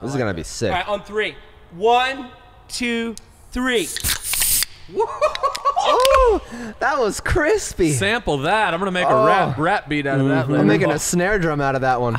This is gonna be sick. All right, on three. One, two, three. Oh, that was crispy. Sample that. I'm gonna make Oh. a rap rap beat out of that. Mm-hmm. later. I'm making a snare drum out of that one.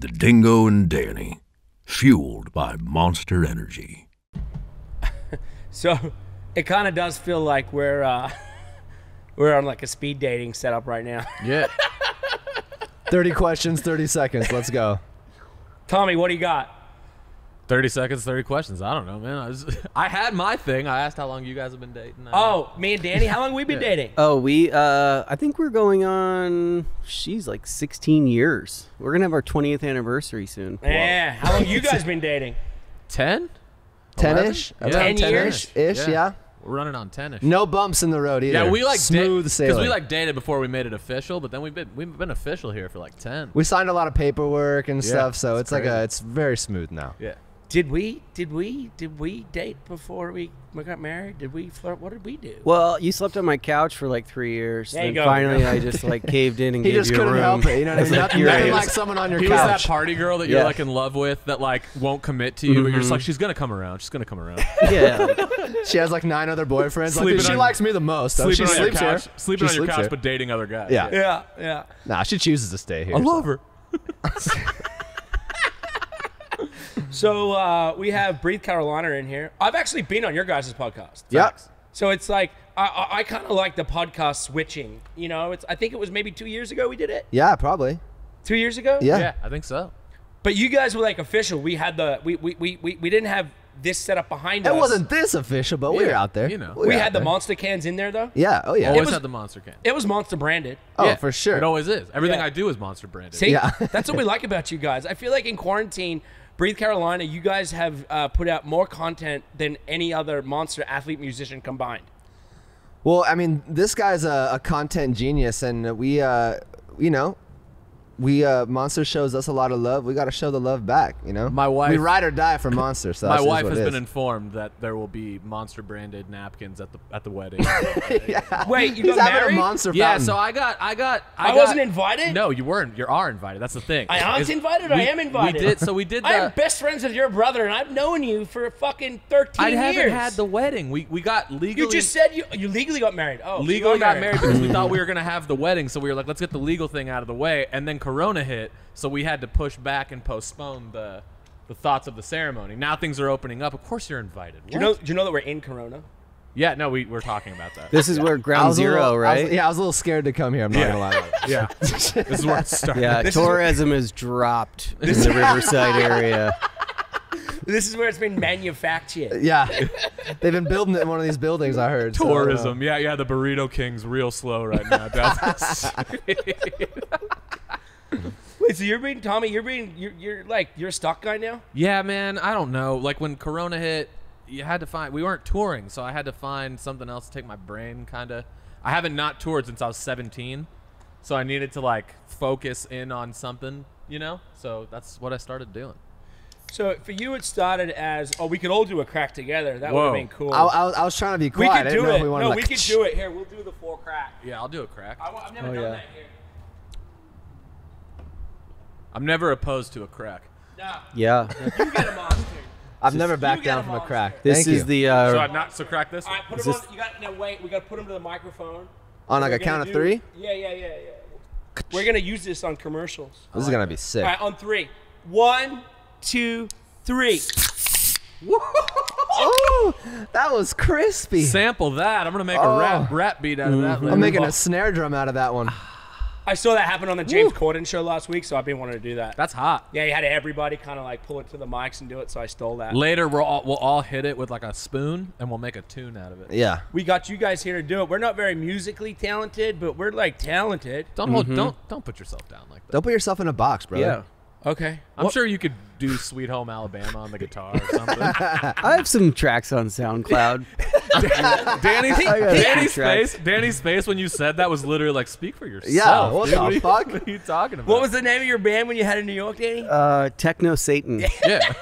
With the Dingo and Danny. Fueled by Monster Energy. So it kind of does feel like we're uh, we're on like a speed dating setup right now. Yeah. 30 questions, 30 seconds. Let's go. Tommy, what do you got? 30 seconds, 30 questions. I don't know, man. I, was, I had my thing. I asked how long you guys have been dating. Oh, me and Danny, how long we been dating? Oh, we uh I think we're going on she's like 16 years. We're going to have our 20th anniversary soon. Yeah, how long you guys been dating? 10? 10 ish? Yeah. 10 10 years? ish? Ish, yeah. We're running on 10 ish. No bumps in the road either. Yeah, we like smooth because sailing. we like dated before we made it official, but then we've been we've been official here for like 10. we signed a lot of paperwork and Yeah, stuff, so it's it's like a it's very smooth now. Yeah. Did we did we did we date before we, we got married? Did we flirt? What did we do? Well, you slept on my couch for like 3 years. There you go. finally I just like caved in and He gave just you a couldn't room. help it. You know what I mean? Nothing, You're nothing right. like someone on your He was that party girl that you're Yeah. like in love with that like won't commit to you, but you're just like mm-hmm. she's gonna come around. She's gonna come around. yeah. She has like nine other boyfriends. Like, dude, she on- likes me the most. Sleeping she on your couch, here. sleeping She on your couch, here. but dating other guys. Yeah. yeah, yeah. Nah, she chooses to stay here. I so. love her. So uh, we have Breathe Carolina in here. I've actually been on your guys' podcast. Yep. So it's like I, I, I kind of like the podcast switching. You know, it's I think it was maybe two years ago we did it. Yeah, probably. Two years ago. Yeah. Yeah, I think so. But you guys were like official. We had the we we, we, we, we didn't have this set up behind It us. It wasn't this official, but we were out there. you know. were We had the there. monster cans in there though. Yeah. Oh yeah. Always was- had the monster can. It was monster branded. oh, Yeah, for sure. It always is. Everything Yeah. I do is monster branded. See, Yeah. that's what we like about you guys. I feel like in quarantine, Breathe Carolina, you guys have uh, put out more content than any other monster athlete musician combined. Well, I mean, this guy's a, a content genius, and we, uh, you know, we uh, Monster shows us a lot of love. We got to show the love back. You know, My wife- We ride or die for Monster. So My wife has been informed that there will be monster branded napkins at the at the wedding. yeah. Wait, you He's got having married? a monster yeah, fountain. so I got I got I, got- wasn't invited. No, you weren't. You are invited. That's the thing. I aren't Is- invited. I am invited. We did. So we did. The, I am best friends with your brother, and I've known you for fucking thirteen I years. haven't had the wedding. We we got legally. You just said you you legally got married. Oh, legally got married because we thought we were gonna have the wedding, so we were like, let's get the legal thing out of the way, and then Corona hit, so we had to push back and postpone the the thoughts of the ceremony. Now things are opening up. Of course, you're invited. Do you know? Do you know that we're in Corona? Yeah, no, we we're talking about that. This is where ground zero, little- I was- right? yeah, I was a little scared to come here. I'm not gonna lie. about it. yeah, this is where it started. Yeah, This is- tourism has dropped in the Riverside area. This is where it's been manufactured. Yeah, they've been building it in one of these buildings. I heard so, uh, Tourism, yeah, yeah. The Burrito King's real slow right now. Down the Wait, so you're being Tommy? You're being you're, you're like you're a stock guy now? Yeah, man, I don't know. Like when Corona hit, you had to find. We weren't touring, so I had to find something else to take my brain. Kind of. I haven't not toured since I was 17, so I needed to like focus in on something, you know. So that's what I started doing. So for you, it started as oh, we could all do a crack together. That would have been cool. I, I, was, I was trying to be we quiet. I could do it. we wanted No, like, we could do it. Here, we'll do the four crack. Yeah, I'll do a crack. I, have never Oh, done yeah. that here. I'm never opposed to a crack. Nah, Yeah. you get a monster. I've never backed down a from a monster. crack. This Thank is you. the So uh, I'm not. So crack this. All right, put him this- on. You got no wait. We got to put him to the microphone. on like a gonna count of do- three. Yeah, yeah, yeah, yeah. We're gonna use this on commercials. This is gonna be sick. All right, on three. One, two, three. Oh, that was crispy. Sample that. I'm gonna make Oh. a rap rap beat out of that. later. I'm making a snare drum out of that one. I saw that happen on the James Corden show last week, so I've been wanting to do that. That's hot. yeah, he had everybody kind of like pull it to the mics and do it, so I stole that. Later, we'll all, we'll all hit it with like a spoon, and we'll make a tune out of it. Yeah. We got you guys here to do it. We're not very musically talented, but we're like talented. Don't hold, mm-hmm. don't don't put yourself down like that. Don't put yourself in a box, brother. yeah. Okay. I'm Well, sure you could do "Sweet Home Alabama" on the guitar or something. I have some tracks on SoundCloud. Danny's, got Danny's some tracks. face, Danny's face when you said that was literally like, "Speak for yourself." Yeah, what dude. the are you- What are you talking about? What was the name of your band when you had in New York, Danny? Uh, Techno Satan. yeah?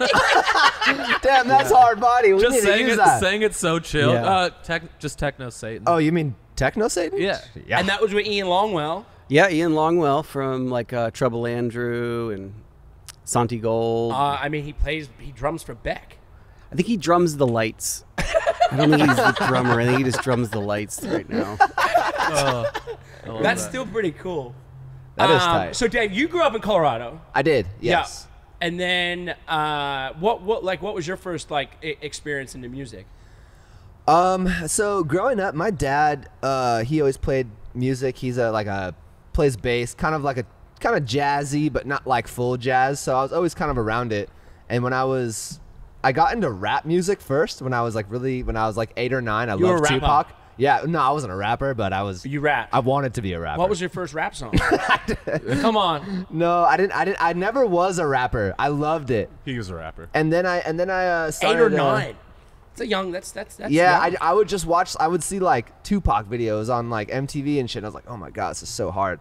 Damn, that's hard body. We just need to saying use it, that. saying it so chill. Yeah. Uh, tech, just techno Satan. Oh, you mean Techno Satan? yeah. Yeah. And that was with Ian Longwell. Yeah, Ian Longwell from like uh, Trouble Andrew and Santigold. Uh, I mean, he plays, he drums for Beck. I think he drums the lights. I don't think he's the drummer. I think he just drums the lights right now. Oh, That's that. still pretty cool. That is Um, tight. So, Dave, you grew up in Colorado. I did. Yes. Yeah. And then, uh, what, what, like, what was your first like experience into music? Um. So growing up, my dad, uh, he always played music. He's a like a plays bass, kind of like a kind of jazzy, but not like full jazz. So I was always kind of around it. And when I was, I got into rap music first. When I was like really, when I was like eight or nine, I You were a loved rapper. Tupac. Yeah. No, I wasn't a rapper, but I was. You rap. I wanted to be a rapper. what was your first rap song? Come on. No, I didn't. I didn't. I never was a rapper. I loved it. He was a rapper. And then I and then I uh, Eight started, or uh, nine. It's a young, that's, that's, that's. yeah. I, I would just watch. I would see like Tupac videos on like MTV and shit. And I was like, oh my god, this is so hard.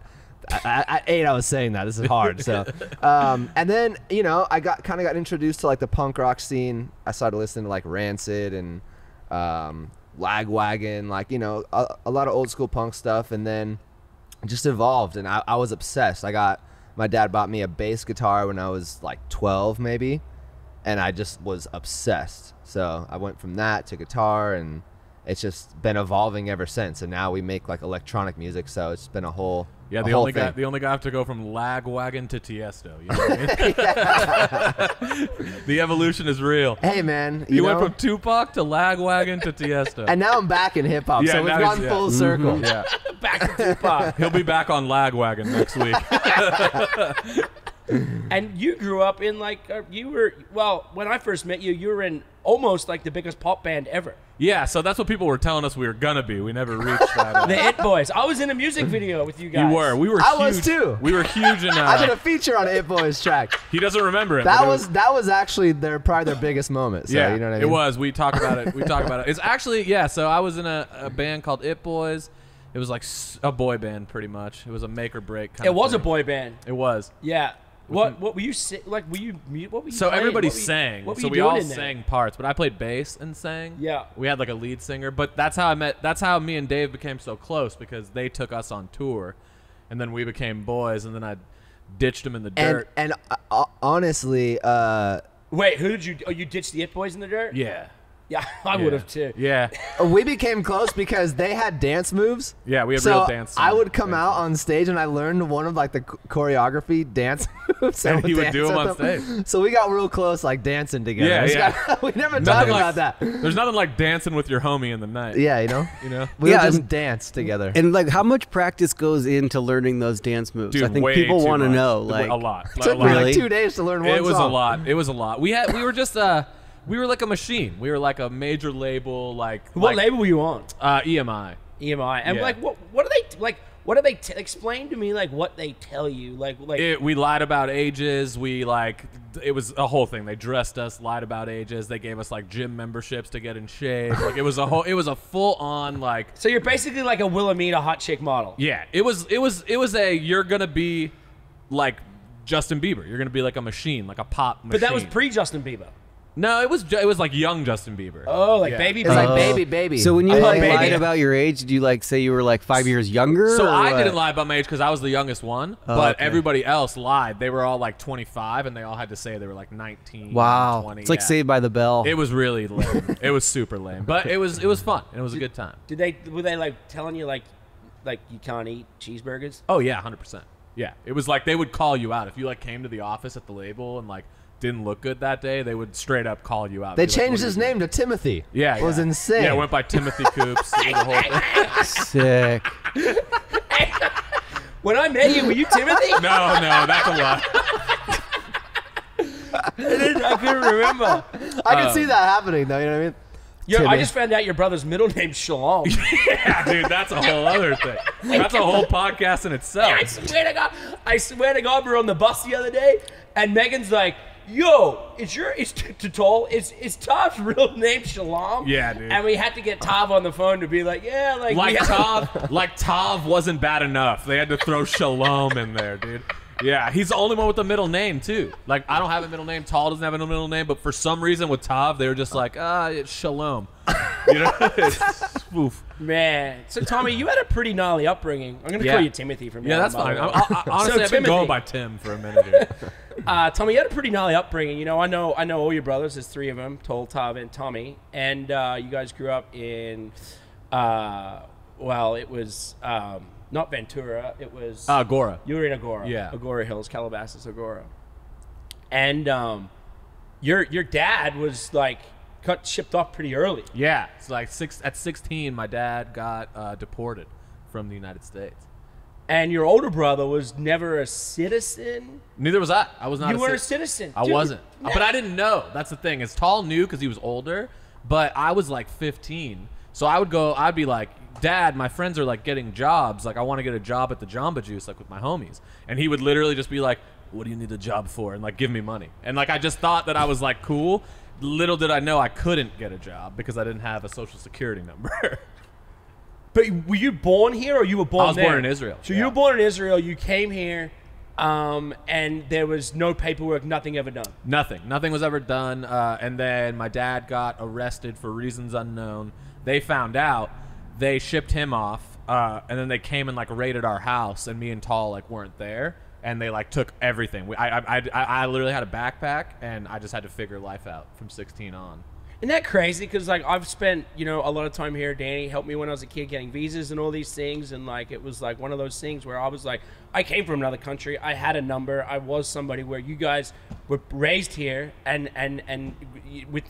I, eight, I was saying that this is hard. So, um, and then you know, I got kind of got introduced to like the punk rock scene. I started listening to like Rancid and um, Lagwagon, like you know, a, a lot of old school punk stuff. And then just evolved, and I, I was obsessed. I got my dad bought me a bass guitar when I was like 12, maybe, and I just was obsessed. So I went from that to guitar, and it's just been evolving ever since. And now we make like electronic music, so it's been a whole Yeah, a the whole only guy, thing. the only guy have to go from Lagwagon to Tiesto. You know what I mean? the evolution is real. hey man, you, You know? went from Tupac to Lagwagon to Tiesto. and now I'm back in hip hop, Yeah, so we've gone yeah. full circle. yeah, Back to Tupac. he'll be back on Lagwagon next week. and you grew up in like, uh, you were, well, when I first met you, you were in almost like the biggest pop band ever. Yeah, so that's what people were telling us we were gonna be. We never reached that. uh, The It Boys. I was in a music video with you guys. you were. We were. I huge. was too. We were huge in. I did Uh, a feature on It Boys track. he doesn't remember it. That but it was that was actually their probably their biggest moment. So, yeah, you know what I mean. it was. We talk about it. We talk about it. It's actually yeah. So I was in a, a band called It Boys. It was like s- a boy band, pretty much. It was a make or break. Kind It of was a boy band. It was. Yeah. What what were you si- like? Were you mu- what were you? So playing? everybody What were you- sang. What were so you we doing all in there? sang parts, but I played bass and sang. Yeah. We had like a lead singer, but that's how I met. That's how me and Dave became so close because they took us on tour, and then we became boys, and then I ditched them in the and dirt. and uh, uh, honestly, uh, Wait, who did you? Oh, you ditched the It Boys in the dirt? yeah. Yeah, I yeah. would have too. Yeah. we became close because they had dance moves. Yeah, we had so real dance. I would come dance out on stage and I learned one of like the choreography dance moves. And he would dance do 'em with on them. stage. So we got real close, like dancing together. Yeah, It's yeah. got- we never Nothing talked like- about that. There's nothing like dancing with your homie in the night. Yeah, you know, You know. we Yeah, would just and- dance together. And like, how much practice goes into learning those dance moves? Dude, I think way people want to much. know. A Like, lot. it a took lot. me Really? like two days to learn one It was song. a lot. It was a lot. We had we were just uh we were like a machine. We were like a major label like What like, label were you on? Uh, EMI. EMI. And Yeah. like, what what do they like? What do they t- explain to me? Like what they tell you? Like like It, we lied about ages. We like it was a whole thing. They dressed us, lied about ages. They gave us like gym memberships to get in shape. Like it was a whole. It was a full on like so you're basically like a Wilhelmina hot chick model. yeah. It was it was it was a you're gonna be like Justin Bieber. You're gonna be like a machine, like a pop machine. But that was pre Justin Bieber. No, it was ju- it was like young Justin Bieber. Oh, like Yeah. baby. It's like Oh. baby, baby. So when you I like love lied baby. about your age, did you like say you were like five years younger? So or I what? didn't lie about my age because I was the youngest one, Oh, but okay. everybody else lied. They were all like 25, and they all had to say they were like 19. Wow, 20. it's like yeah. Saved by the Bell. It was really lame. it was super lame, but it was it was fun. and It was a good time. Did they were they like telling you like like you can't eat cheeseburgers? Oh yeah, 100. percent Yeah, it was like they would call you out if you like came to the office at the label and like didn't look good that day. They would straight up call you out. They Be like, changed his you doing?" name to Timothy. Yeah, it was insane. Yeah, it went by Timothy Coops. It whole thing. Sick. When I met you, were you Timothy? No, no, that's a lie. I couldn't remember. I can see um, that happening though. You know what I mean? Yo, I just found out your brother's middle name's Shalom. Yeah, dude, that's a whole other thing. That's a whole podcast in itself. I swear to God, I swear to God, we were on the bus the other day, and Megan's like, "Yo, is your is T- Totol? Is is Tav's real name Shalom?" Yeah, dude. And we had to get Tav on the phone to be like, "Yeah, like, Like Tav, like Tav wasn't bad enough. They had to throw Shalom in there, dude. Yeah, he's the only one with a middle name too. Like I don't have a middle name. Tall doesn't have a middle name, but for some reason with Tav, they were just like, ah, it's Shalom. You know, It's- oof. Man, so Tommy, you had a pretty gnarly upbringing. I'm gonna Yeah. call you Timothy from Yeah, now that's on, by fine. I. I, honestly, So, I've been going Timothy. by Tim for a minute here. Uh, Tommy, you had a pretty gnarly upbringing. You know, I know, I know all your brothers. There's three of them: Tol, Tav, and Tommy. And uh, you guys grew up in, uh, well, it was um, not Ventura. It was Uh, Gora. you were in Agoura. Yeah. Agoura Hills, Calabasas, Agoura. And um, your your dad was like cut shipped off pretty early. Yeah, it's like six at 16. My dad got uh, deported from the United States. And your older brother was never a citizen. Neither was I. I was not. you a were a citizen. I Dude, wasn't, no. but I didn't know. That's the thing. Is Tall knew because he was older, but I was like 15. So I would go. I'd be like, Dad, my friends are like getting jobs. Like I want to get a job at the Jamba Juice, like with my homies. And he would literally just be like, What do you need a job for? And like give me money. And like I just thought that I was like cool. Little did I know I couldn't get a job because I didn't have a social security number. But were you born here or you were born I was there? born in Israel, So yeah. you were born in Israel. You came here, um, and there was no paperwork, nothing ever done. Nothing. Nothing was ever done. Uh, and then my dad got arrested for reasons unknown. They found out. They shipped him off. Uh, and then they came and like raided our house, and me and Tall like weren't there, and they like took everything. We, I, I, I, I literally had a backpack, and I just had to figure life out from 16 on. Isn't that crazy? Because like I've spent you know a lot of time here. Danny helped me when I was a kid getting visas and all these things, and like it was like one of those things where I was like, I came from another country. I had a number. I was somebody where you guys were raised here, and and and with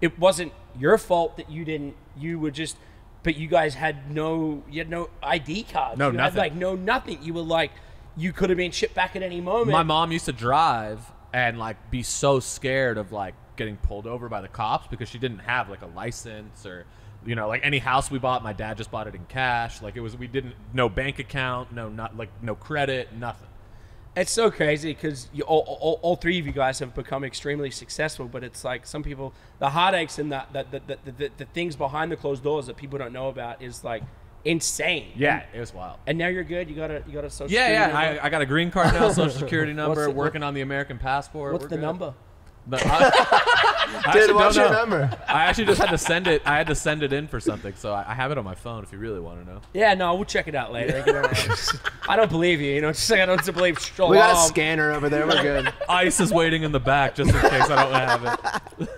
it wasn't your fault that you didn't. You were just, but you guys had no you had no ID cards. No, you nothing. Had, like no nothing. You were like you could have been shipped back at any moment. My mom used to drive and like be so scared of like getting pulled over by the cops because she didn't have like a license or you know like any house we bought my dad just bought it in cash like it was we didn't no bank account no not like no credit nothing It's so crazy because all, all, all three of you guys have become extremely successful, but it's like some people, the heartaches and the, the, the, the, the, the things behind the closed doors that people don't know about is like insane. yeah it was wild And now you're good. You got a you got a social. yeah security yeah number? I, I got a green card now social security number what- working on the american passport What's we're the good. number? But I, I Dude, don't what's your know. number? I actually just had to send it. I had to send it in for something, so I, I have it on my phone if you really want to know. Yeah, no, we'll check it out later. You I don't believe you. You know, just like I don't believe Shalom. We got a scanner over there. We're good. Ice is waiting in the back just in case I don't have it.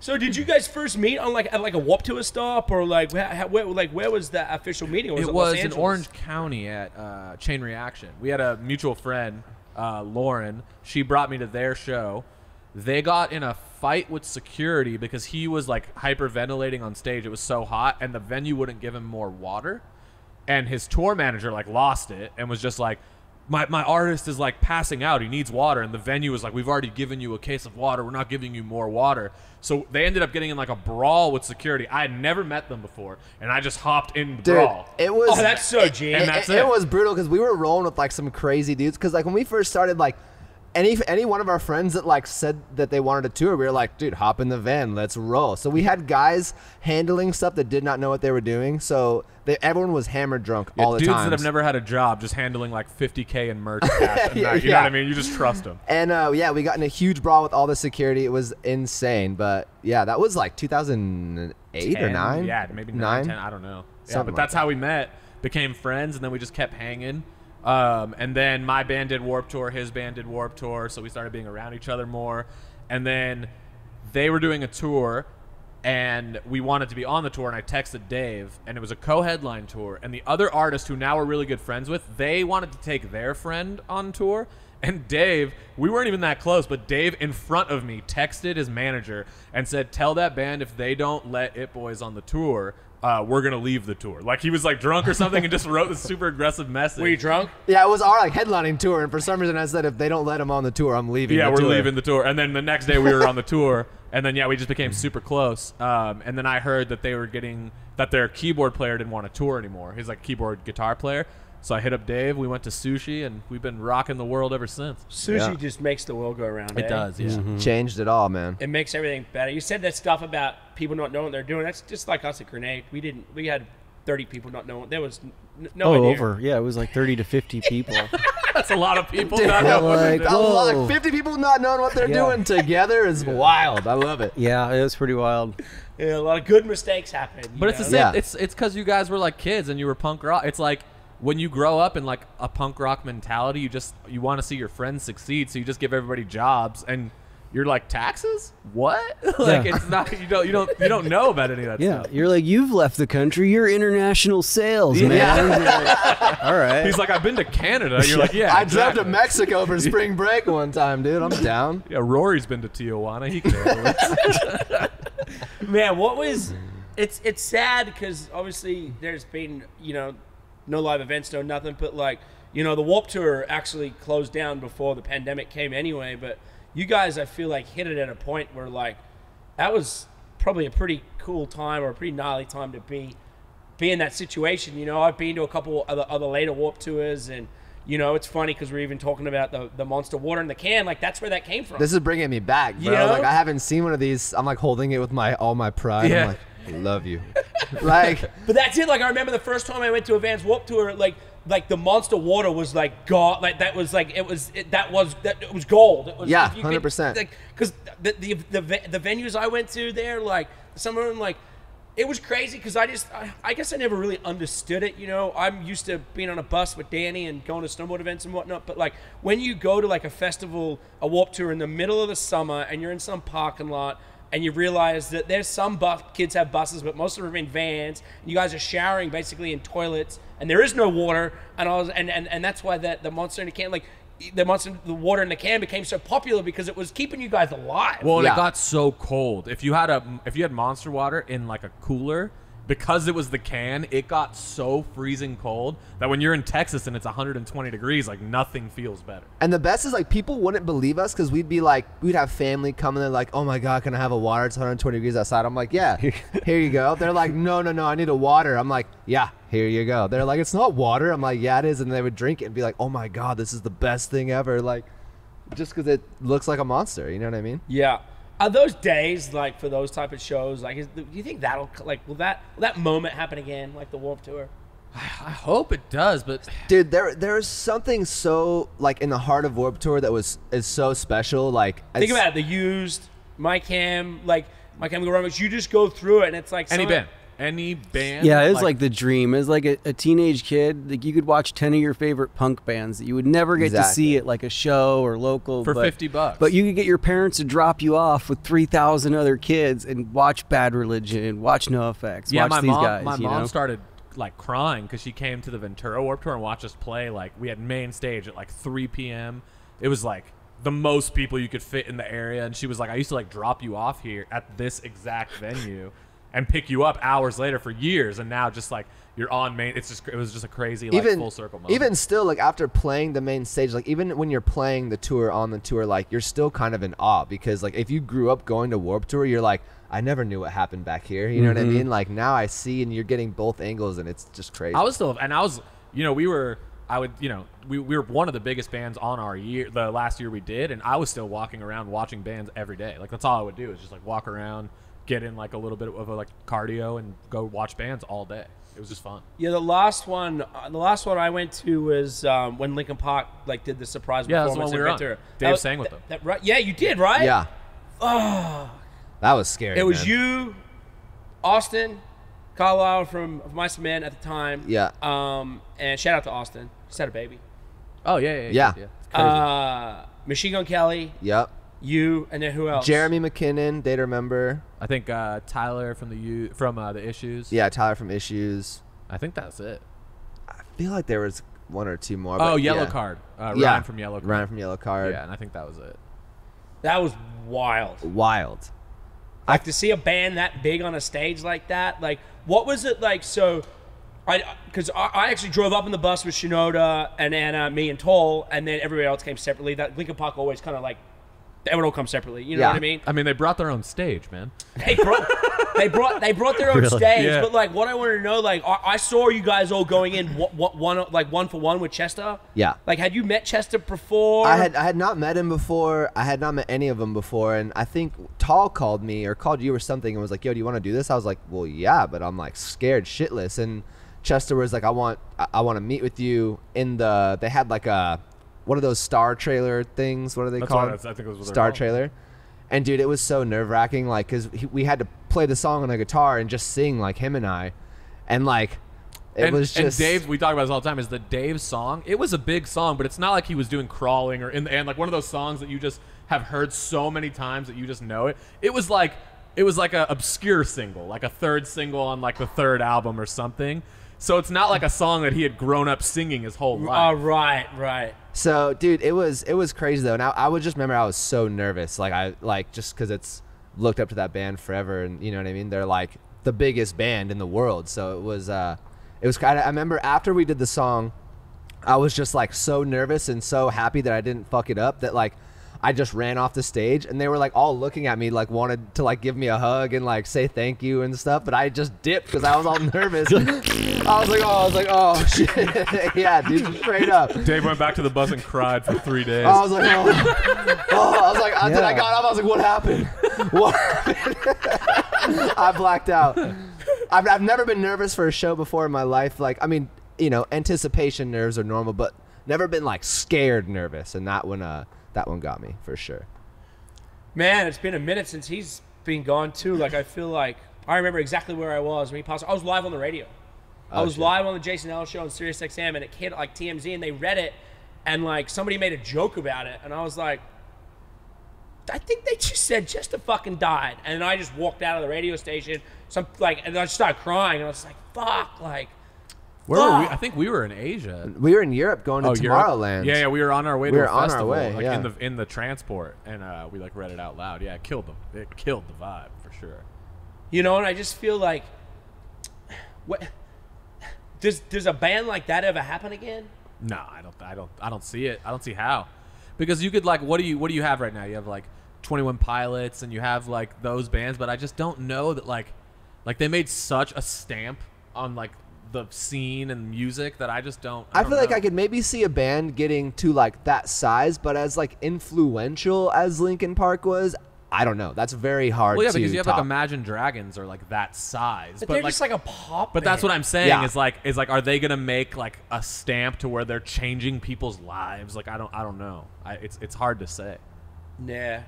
So did you guys first meet on like at like a Warped Tour stop or like where, where like where was the official meeting? Or was it it was in Orange County at uh, Chain Reaction. We had a mutual friend, uh, Lauren. She brought me to their show. They got in a fight with security because he was like hyperventilating on stage. It was so hot, and the venue wouldn't give him more water. And his tour manager like lost it and was just like, "My my artist is like passing out. He needs water." And the venue was like, "We've already given you a case of water. We're not giving you more water." So they ended up getting in like a brawl with security. I had never met them before, and I just hopped in the Dude, brawl. it was. Oh, that's so genius. And that's it, it. was brutal because we were rolling with like some crazy dudes. Because like when we first started, like any any one of our friends that like said that they wanted a tour, we were like, dude, hop in the van, let's roll. So we had guys handling stuff that did not know what they were doing. So they, everyone was hammered drunk Yeah, all the time. dudes time. that have never had a job just handling like 50k in merch cash Yeah, night. You know what I mean? You just trust them. And uh, yeah, we got in a huge brawl with all the security. It was insane. But yeah, that was like 2008 or nine. Yeah, maybe nine, 10, I don't know. Yeah, but like that's that. how we met, became friends, and then we just kept hanging. Um, and then my band did Warped Tour, his band did Warped Tour, so we started being around each other more. And then they were doing a tour, and we wanted to be on the tour. And I texted Dave, and it was a co-headline tour. And the other artist, who now we're really good friends with, they wanted to take their friend on tour. And Dave, we weren't even that close, but Dave in front of me texted his manager and said, "Tell that band if they don't let It Boys on the tour, uh, we're gonna leave the tour." Like he was like drunk or something and just wrote this super aggressive message. Were you drunk? Yeah, it was our like headlining tour, and for some reason I said if they don't let him on the tour, I'm leaving. Yeah, the we're tour. leaving the tour. And then the next day we were on the tour, and then yeah, we just became super close. Um, and then I heard that they were getting that their keyboard player didn't want to tour anymore. He's like a keyboard guitar player. So I hit up Dave. We went to sushi, and we've been rocking the world ever since. Sushi Yeah. just makes the world go around. It eh? does, yeah. Changed it all, man. It makes everything better. You said that stuff about people not knowing what they're doing. That's just like us at Grenade. We didn't. We had thirty people not knowing. There was n- no Oh, idea. over. Yeah, it was like 30 to 50 people. That's a lot of people. not knowing what they're like, doing. Lot- like 50 people not knowing what they're Yeah. doing together is wild. I love it. yeah, it was pretty wild. Yeah, a lot of good mistakes happen. you But it's the same. Yeah. It's it's because you guys were like kids and you were punk rock. It's like when you grow up in like a punk rock mentality, you just you want to see your friends succeed, so you just give everybody jobs and. You're like taxes? What? like Yeah. it's not you don't you don't you don't know about any of that Yeah, stuff. you're like, you've left the country. You're international sales, man. You're like, All right. He's like, I've been to Canada. You're like, yeah. I drove to. Mexico for spring break one time, dude. I'm down. Yeah, Rory's been to Tijuana. He can. Man, what was? It's it's sad because obviously there's been you know no live events, no nothing. But like you know the Warped Tour actually closed down before the pandemic came anyway. But you guys, I feel like hit it at a point where like that was probably a pretty cool time or a pretty gnarly time to be be in that situation. You know, I've been to a couple other other later Warped Tours and. You know, it's funny because we're even talking about the, the monster water in the can. Like that's where that came from. This is bringing me back, bro. You know? Like I haven't seen one of these. I'm like holding it with my all my pride. Yeah. I'm like, I love you. like But that's it. Like I remember the first time I went to a Vans Warped Tour, like like the Monster Water was like god, like that was like it was it, that was that it was gold. It was, Yeah, if you could- 100%. Like because the, the the the venues I went to there, like some of them, like it was crazy because I just I, I guess I never really understood it. You know, I'm used to being on a bus with Danny and going to snowboard events and whatnot. But like when you go to like a festival, a Warped Tour in the middle of the summer, and you're in some parking lot and you realize that there's some bus kids have buses, but most of them are in vans. And you guys are showering basically in toilets, and there is no water. And I was, and, and, and that's why that the monster in the can, like the monster, the water in the can became so popular because it was keeping you guys alive. Well, Yeah. it got so cold. If you had a if you had monster water in like a cooler, because it was the can, it got so freezing cold that when you're in Texas and it's 120 degrees, like nothing feels better. And the best is like people wouldn't believe us because we'd be like, we'd have family coming in like, oh my god, can I have a water? It's 120 degrees outside. I'm like, yeah, here you go. They're like, no, no, no, I need a water. I'm like, yeah, here you go. They're like, it's not water. I'm like, yeah, it is. And they would drink it and be like, oh my god, this is the best thing ever. Like, just because it looks like a monster. You know what I mean? Yeah. Are those days like for those type of shows? Like, is, do you think that'll like will that will that moment happen again, like the Warped Tour? I hope it does, but Dude, there there's something so like in the heart of Warped Tour that was is so special. Like, Think about it. The used, my cam, like my chemical romance. You just go through it, and it's like any some- band, any band. Yeah, it was like, the dream. As like a, a teenage kid, like you could watch ten of your favorite punk bands that you would never get to see at like a show or local For but- 50 bucks. But you could get your parents to drop you off with three thousand other kids and watch Bad Religion, watch NOFX, yeah. watch My these mom, guys. my you mom know? started like crying because she came to the Ventura Warped Tour and watched us play. Like we had main stage at like 3 p.m. It was like the most people you could fit in the area, and she was like, "I used to like drop you off here at this exact venue." And pick you up hours later for years, and now just like you're on main. It's just it was just a crazy like even full circle moment. even still like after playing the main stage like even when you're playing the tour on the tour like you're still kind of in awe because like if you grew up going to warped tour you're like i never knew what happened back here you know what i mm-hmm. mean like now i see and you're getting both angles and it's just crazy I was still, and I was, you know, we were, I would, you know, we, we were one of the biggest bands on our year, the last year we did, and I was still walking around watching bands every day. Like that's all I would do is just like walk around, get in like a little bit of a like cardio, and go watch bands all day. It was just fun. Yeah, the last one, uh, the last one I went to was um, when Linkin Park like did the surprise Yeah, that's the performance one we in were on. Ventura. Dave was- sang with that- them. that- right? Yeah, you did, right? yeah Oh. that was scary It was man. you, Austin, Carlile from of Mice and Men at the time. Yeah. Um, and shout out to Austin. Just had a baby. Oh yeah, yeah, Yeah. It's crazy. Uh, Machine Gun Kelly, yep you, and then who else? jeremy mckinnon day to remember I think uh, Tyler from the U from uh, the issues. yeah tyler from issues I think that's it. i feel like there was one or two more Oh, Yellow yeah. Card. Uh, yeah Ryan from Yellowcard. ryan from yellowcard Yeah, and I think that was it. That was wild. wild Like to see a band that big on a stage like that. Like, what was it like? So, I because I, I actually drove up in the bus with Shinoda and Anna, me and Toll, and then everybody else came separately. That Linkin Park always kind of like They would all come separately. You know Yeah. what I mean? I mean, they brought their own stage, man. They brought they brought they brought their own Really? stage, Yeah. but like what I wanted to know, like I, I saw you guys all going in one, one like one for one with Chester. Yeah. Like, had you met Chester before? I had I had not met him before. I had not met any of them before, and I think Tall called me or called you or something and was like, "Yo, do you want to do this?" I was like, "Well, yeah," but I'm like scared shitless. And Chester was like, "I want I, I want to meet with you in the." They had like a what are those star trailer things? What are they That's called? what I- I think that's what star called. trailer. And dude, it was so nerve wracking, like, cause he, we had to play the song on a guitar and just sing like him and I, and like, it and, was and just Dave, we talk about this all the time. Is the Dave song? It was a big song, but it's not like he was doing crawling or in the end, like one of those songs that you just have heard so many times that you just know it. It was like it was like an obscure single, like a third single on like the third album or something. So it's not like a song that he had grown up singing his whole life. Oh, life. right, right. So, dude, it was it was crazy though. Now I would just remember I was so nervous, like I like just because it's looked up to that band forever, and you know what I mean. They're like the biggest band in the world, so it was uh, it was kind of. I remember after we did the song, I was just like so nervous and so happy that I didn't fuck it up that like. I just ran off the stage and they were like all looking at me like wanted to like give me a hug and like say thank you and stuff but I just dipped because I was all nervous. I was like oh I was like oh shit yeah dude straight up. Dave went back to the bus and cried for three days. I was like, oh, oh I was like, uh, then I got up. I was like, what happened? What? happened? I blacked out. I've, I've never been nervous for a show before in my life. Like, I mean, you know, anticipation nerves are normal, but never been like scared nervous, and that one, uh, that one got me for sure. Man, it's been a minute since he's been gone too. Like I feel like I remember exactly where I was when he passed. I was live on the radio. Oh, I Oh, was shit. live on the Jason Ellis show on Sirius XM, and it hit like TMZ, and they read it, and like somebody made a joke about it, and I was like, I think they just said Chester fucking died, and I just walked out of the radio station. Some like, and I just started crying, and I was like, fuck, like. Where were we? I think we were in Asia. We were in Europe going to Oh, Europe? Tomorrowland. Yeah, yeah, we were on our way We to were a on our way, like yeah. in the in the transport, and uh, we like read it out loud. Yeah, it killed the it killed the vibe for sure. You know, and I just feel like, what does does a band like that ever happen again? No, I don't. I don't. I don't see it. I don't see how, because you could like, what do you what do you have right now? You have like Twenty One Pilots, and you have like those bands, but I just don't know that like, like they made such a stamp on like the scene and music that I just don't. I don't feel like. I could maybe see a band getting to like that size, but as like influential as Linkin Park was, I don't know. That's very hard. Well, yeah, to because you have top. like Imagine Dragons are like that size, But, but, they're like, just like a pop. But that's what I'm saying Yeah. is like is like are they gonna make like a stamp to where they're changing people's lives? Like I don't I don't know. I, it's it's hard to say. Yeah,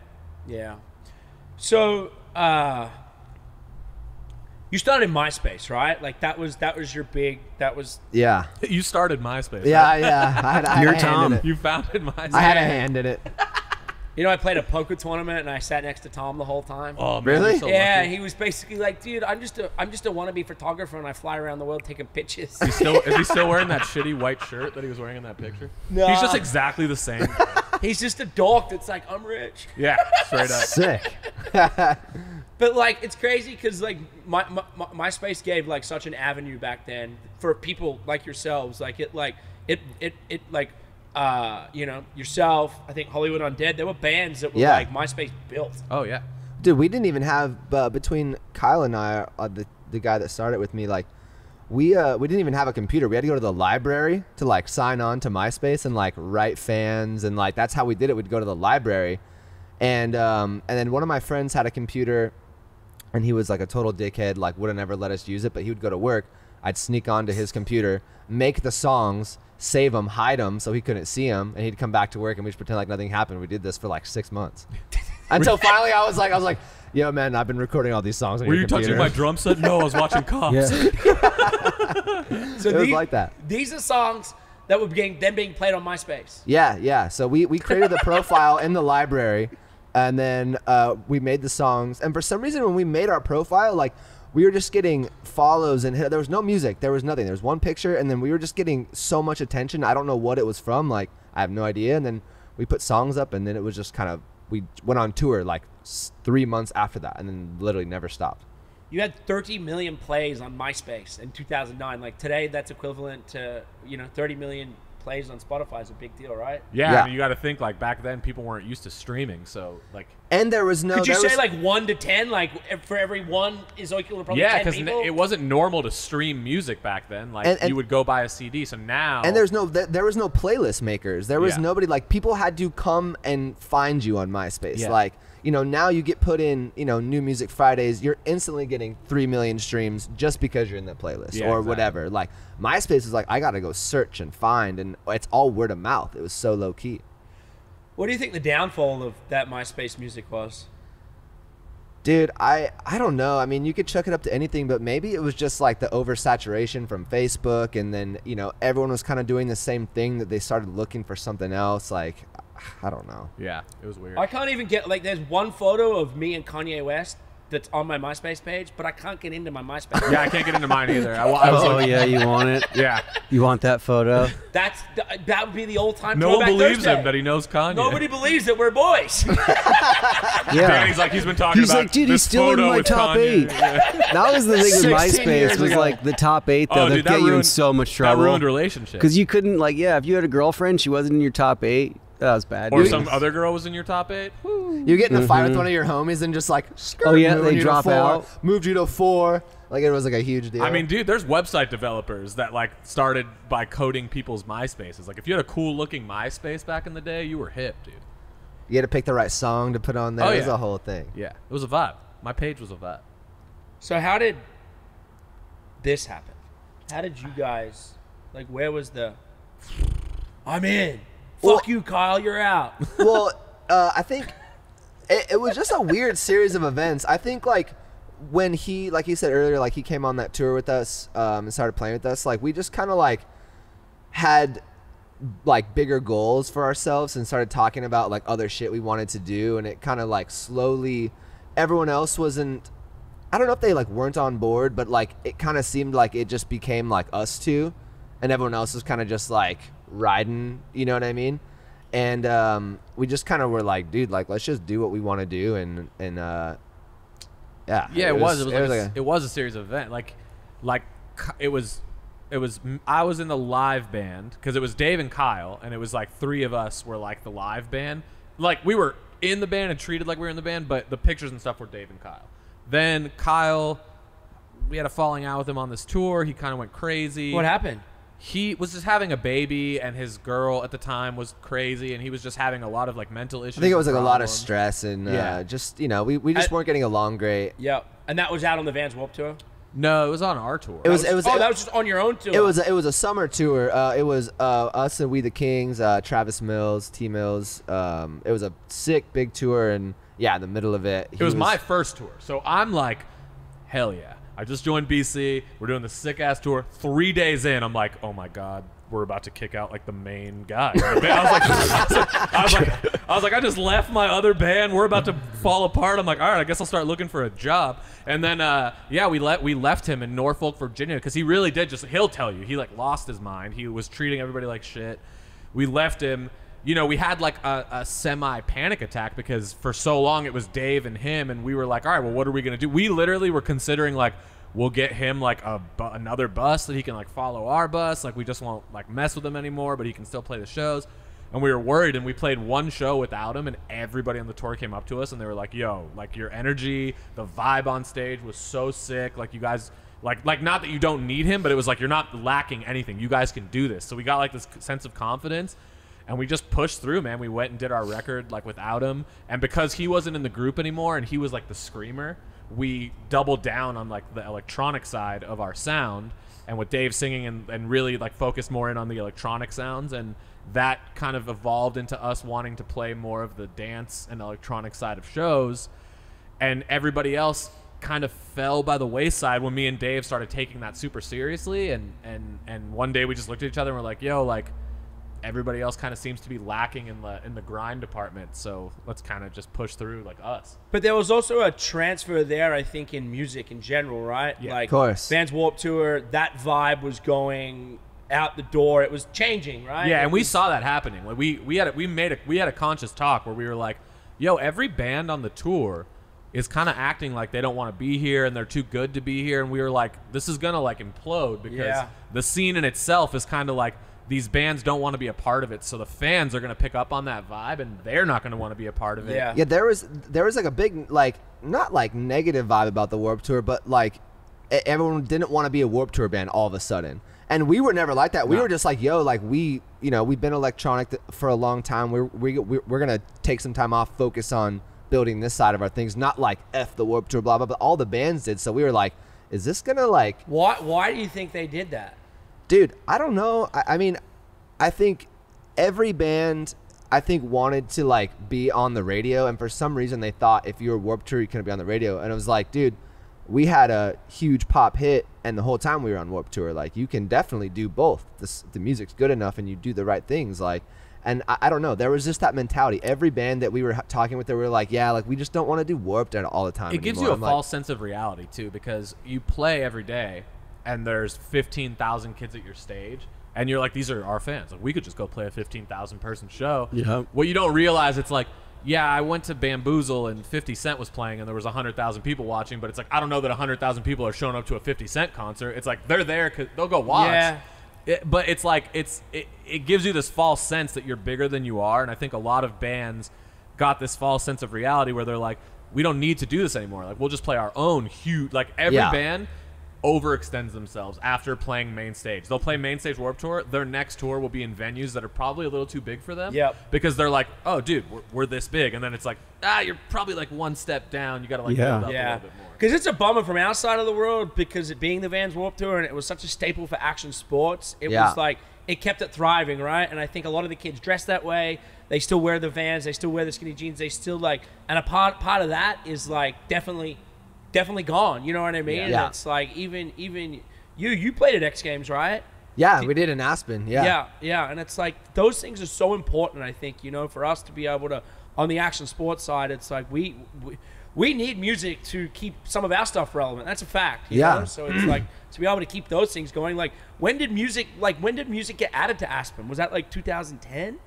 yeah. So, uh, you started in MySpace, right? Like that was that was your big. That was yeah, You started MySpace. yeah, right? yeah. I had, I You're a hand Tom. in it. You founded MySpace. I had a hand in it. You know, I played a poker tournament and I sat next to Tom the whole time. Oh, man, Really? so yeah, lucky. he was basically like, dude, I'm just a I'm just a wannabe photographer and I fly around the world taking pictures. He's still is he still wearing that shitty white shirt that he was wearing in that picture? No. He's just exactly the same. He's just a dork that's like, I'm rich. Yeah, straight up. Sick. But like, it's crazy because like my, my, my MySpace gave like such an avenue back then for people like yourselves. Like it, like it, it, it, like, uh, you know, yourself. I think Hollywood Undead. There were bands that were Yeah. like MySpace built. Oh yeah. Dude, we didn't even have uh, between Kyle and I, uh, the the guy that started with me, like we uh we didn't even have a computer. We had to go to the library to like sign on to MySpace and like write fans and like that's how we did it. We'd go to the library, and um and then one of my friends had a computer, and he was like a total dickhead. Like wouldn't ever let us use it, but he would go to work. I'd sneak onto his computer, make the songs, save them, hide them so he couldn't see them, and he'd come back to work and we'd just pretend like nothing happened. We did this for like six months. Until finally, I was like, I was like, "Yo, man, I've been recording all these songs." On Were your you touching computer." my drum set? No, I was watching Cops. Yeah. So It was these, like that. These are songs that were being then being played on MySpace. Yeah, yeah. So we we created the profile in the library, and then uh, we made the songs. And for some reason, when we made our profile, like we were just getting follows and hit, there was no music, there was nothing. There was one picture, and then we were just getting so much attention. I don't know what it was from. Like I have no idea. And then we put songs up, and then it was just kind of we went on tour like three months after that, and then literally never stopped. You had 30 million plays on MySpace in 2009. Like today, that's equivalent to you know 30 million plays on Spotify is a big deal, right? Yeah, Yeah. I mean, you got to think like back then people weren't used to streaming, so like And there was no. Could you say was- like one to ten? Like for every one is equal to probably yeah, because it wasn't normal to stream music back then. Like And- and- you would go buy a CD. So now And there's no, there, there was no playlist makers. There was Yeah. nobody like people had to come and find you on MySpace. Yeah. Like you know now you get put in you know New Music Fridays, you're instantly getting three million streams just because you're in that playlist Yeah, or exactly. whatever. Like MySpace is like I gotta go search and find, and it's all word of mouth. It was so low key. what do you think the downfall of that MySpace music was? Dude, I I don't know. I mean, you could chuck it up to anything, but maybe it was just like the oversaturation from Facebook, and then you know everyone was kind of doing the same thing that they started looking for something else. Like, I don't know. yeah, it was weird. I can't even get like. There's one photo of me and Kanye West that's on my MySpace page, but I can't get into my MySpace. yeah, I can't get into mine either. I, wa- I was Oh like, yeah, you want it? yeah. You want that photo? That's that would be the old time. No one believes Thursday. him that he knows Kanye. Nobody believes that we're boys. Yeah. Danny's like he's been talking He's about like, dude, he's still in my top Kanye. eight. Yeah. That was the thing with MySpace years was ago. like the top eight though. Oh, They'd dude, that get you in so much That trouble. ruined relationships. Because you couldn't like yeah, if you had a girlfriend, she wasn't in your top eight. That was bad. or dude. some other girl was in your top eight. You get in a fight with mm-hmm. one of your homies and just like, Oh, yeah, they drop four, out. moved you to four. Like it was like a huge deal. I mean, dude, there's website developers that like started by coding people's MySpaces. Like, if you had a cool looking MySpace back in the day, you were hip, dude. you had to pick the right song to put on there. Oh, it was a whole thing. Yeah, it was a vibe. My page was a vibe. so how did this happen? How did you guys like? Where was the? I'm in. Well- Fuck you, Kyle. You're out. well, uh, I think it, it was just a weird series of events. I think like when he, like you said earlier, like he came on that tour with us um, and started playing with us. Like we just kind of like had like bigger goals for ourselves and started talking about like other shit we wanted to do, and it kind of like slowly. Everyone else wasn't. I don't know if they like weren't on board, but like it kind of seemed like it just became like us two, and everyone else was kind of just like riding. You know what I mean? And um, we just kind of were like, dude, like let's just do what we want to do, and and uh, yeah, Yeah, it, was. It was, like a, like a- it was a series of events. Like, like it was. It was. I was in the live band because it was Dave and Kyle, and it was like three of us were like the live band. Like we were in the band and treated like we were in the band, but the pictures and stuff were Dave and Kyle. Then Kyle, we had a falling out with him on this tour. He kind of went crazy. what happened? He was just having a baby and his girl at the time was crazy and he was just having a lot of like mental issues I think it was like and a lot of stress and uh, Yeah. just you know we, we just I- weren't getting along great. Yep. And that was out on the Vans Warped Tour. no it was on our tour It was it was oh, it, that was just on your own tour. it was a, it was a summer tour. Uh, it was uh, us and We the Kings, uh, Travis Mills, T Mills. Um, it was a sick big tour, and yeah, in the middle of it, it was, my first tour so i'm like hell yeah i just joined bc we're doing the sick ass tour three days in i'm like oh my god we're about to kick out like the main guy. I was like, I was like, I was like, I was like, I just left my other band. We're about to fall apart. I'm like, all right, I guess I'll start looking for a job. And then, uh, yeah, we let we left him in Norfolk, Virginia, because he really did just. He'll tell you, he like lost his mind. He was treating everybody like shit. We left him. You know, we had like a, a semi panic attack because for so long it was Dave and him, and we were like, all right, well, what are we gonna do? We literally were considering like we'll get him like a bu- another bus that he can like follow our bus. Like we just won't like mess with him anymore, but he can still play the shows. And we were worried, and we played one show without him, and everybody on the tour came up to us and they were like, "Yo, like your energy, the vibe on stage was so sick. Like you guys." Like, like not that you don't need him, but it was like you're not lacking anything. You guys can do this. So we got like this sense of confidence, and we just pushed through, man. We went and did our record like without him, and because he wasn't in the group anymore, and he was like the screamer, we doubled down on like the electronic side of our sound, and with Dave singing and, and really like focused more in on the electronic sounds, and that kind of evolved into us wanting to play more of the dance and electronic side of shows, and everybody else kind of fell by the wayside when me and Dave started taking that super seriously. And and and one day we just looked at each other and we're like yo like everybody else kind of seems to be lacking in the in the grind department so let's kind of just push through like us But there was also a transfer there, I think, in music in general, right? Yeah. like Of course. Vans Warped Tour, that vibe was going out the door. It was changing, right? yeah It and we saw that happening like we we had a, we made a we had a conscious talk where we were like yo every band on the tour is kind of acting like they don't want to be here and they're too good to be here and we were like this is gonna like implode because Yeah. the scene in itself is kind of like these bands don't want to be a part of it, so the fans are going to pick up on that vibe, and they're not going to want to be a part of it. Yeah. Yeah, there was there was like a big like not like negative vibe about the Warped Tour, but like e- everyone didn't want to be a Warped Tour band all of a sudden. And we were never like that. We No. were just like, yo, like we, you know, we've been electronic th- for a long time. We're we, we're, we're gonna take some time off, focus on building this side of our things, not like f the Warped Tour, blah blah. But all the bands did, so we were like, is this gonna like Why? Why do you think they did that? Dude i don't know. I, I mean i think every band i think wanted to like be on the radio and for some reason they thought if you were warped tour you couldn't be on the radio. And it was like dude we had a huge pop hit and the whole time we were on warped tour like you can definitely do both. This, the music's good enough and you do the right things like and I, I don't know. There was just that mentality. Every band that we were talking with they were like yeah like we just don't want to do warped all the time It gives anymore." you a I'm like, false sense of reality too, because you play every day, and there's 15,000 kids at your stage, and you're like, these are our fans. Like, we could just go play a 15,000 person show. Yeah. What you don't realize, it's like, yeah, I went to Bamboozle and 50 Cent was playing, and there was 100,000 people watching, but it's like, I don't know that 100,000 people are showing up to a 50 Cent concert. It's like, they're there because they'll go watch. Yeah. It, but it's like it's it, it gives you this false sense that you're bigger than you are, and I think a lot of bands got this false sense of reality where they're like, we don't need to do this anymore. Like we'll just play our own huge. Like every Yeah. band overextends themselves after playing main stage. They'll play main stage Warped Tour. Their next tour will be in venues that are probably a little too big for them. Yep. Because they're like, oh, dude, we're, we're this big, and then it's like, ah, you're probably like one step down. You got to like Yeah. build up a little bit more. because it's a bummer from outside of the world because it being the Vans Warped Tour and it was such a staple for action sports. It Yeah. was like it kept it thriving, right? And I think a lot of the kids dress that way. They still wear the Vans. They still wear the skinny jeans. They still like, and a part part of that is like definitely, definitely gone. You know what I mean? And Yeah. It's like even even you you played at X Games, right? yeah we did in aspen yeah Yeah, yeah, and it's like those things are so important. I think you know for us to be able to on the action sports side, it's like we we, we need music to keep some of our stuff relevant. That's a fact. you Yeah. know? So it's like to be able to keep those things going. Like when did music like when did music get added to Aspen? Was that like 2010?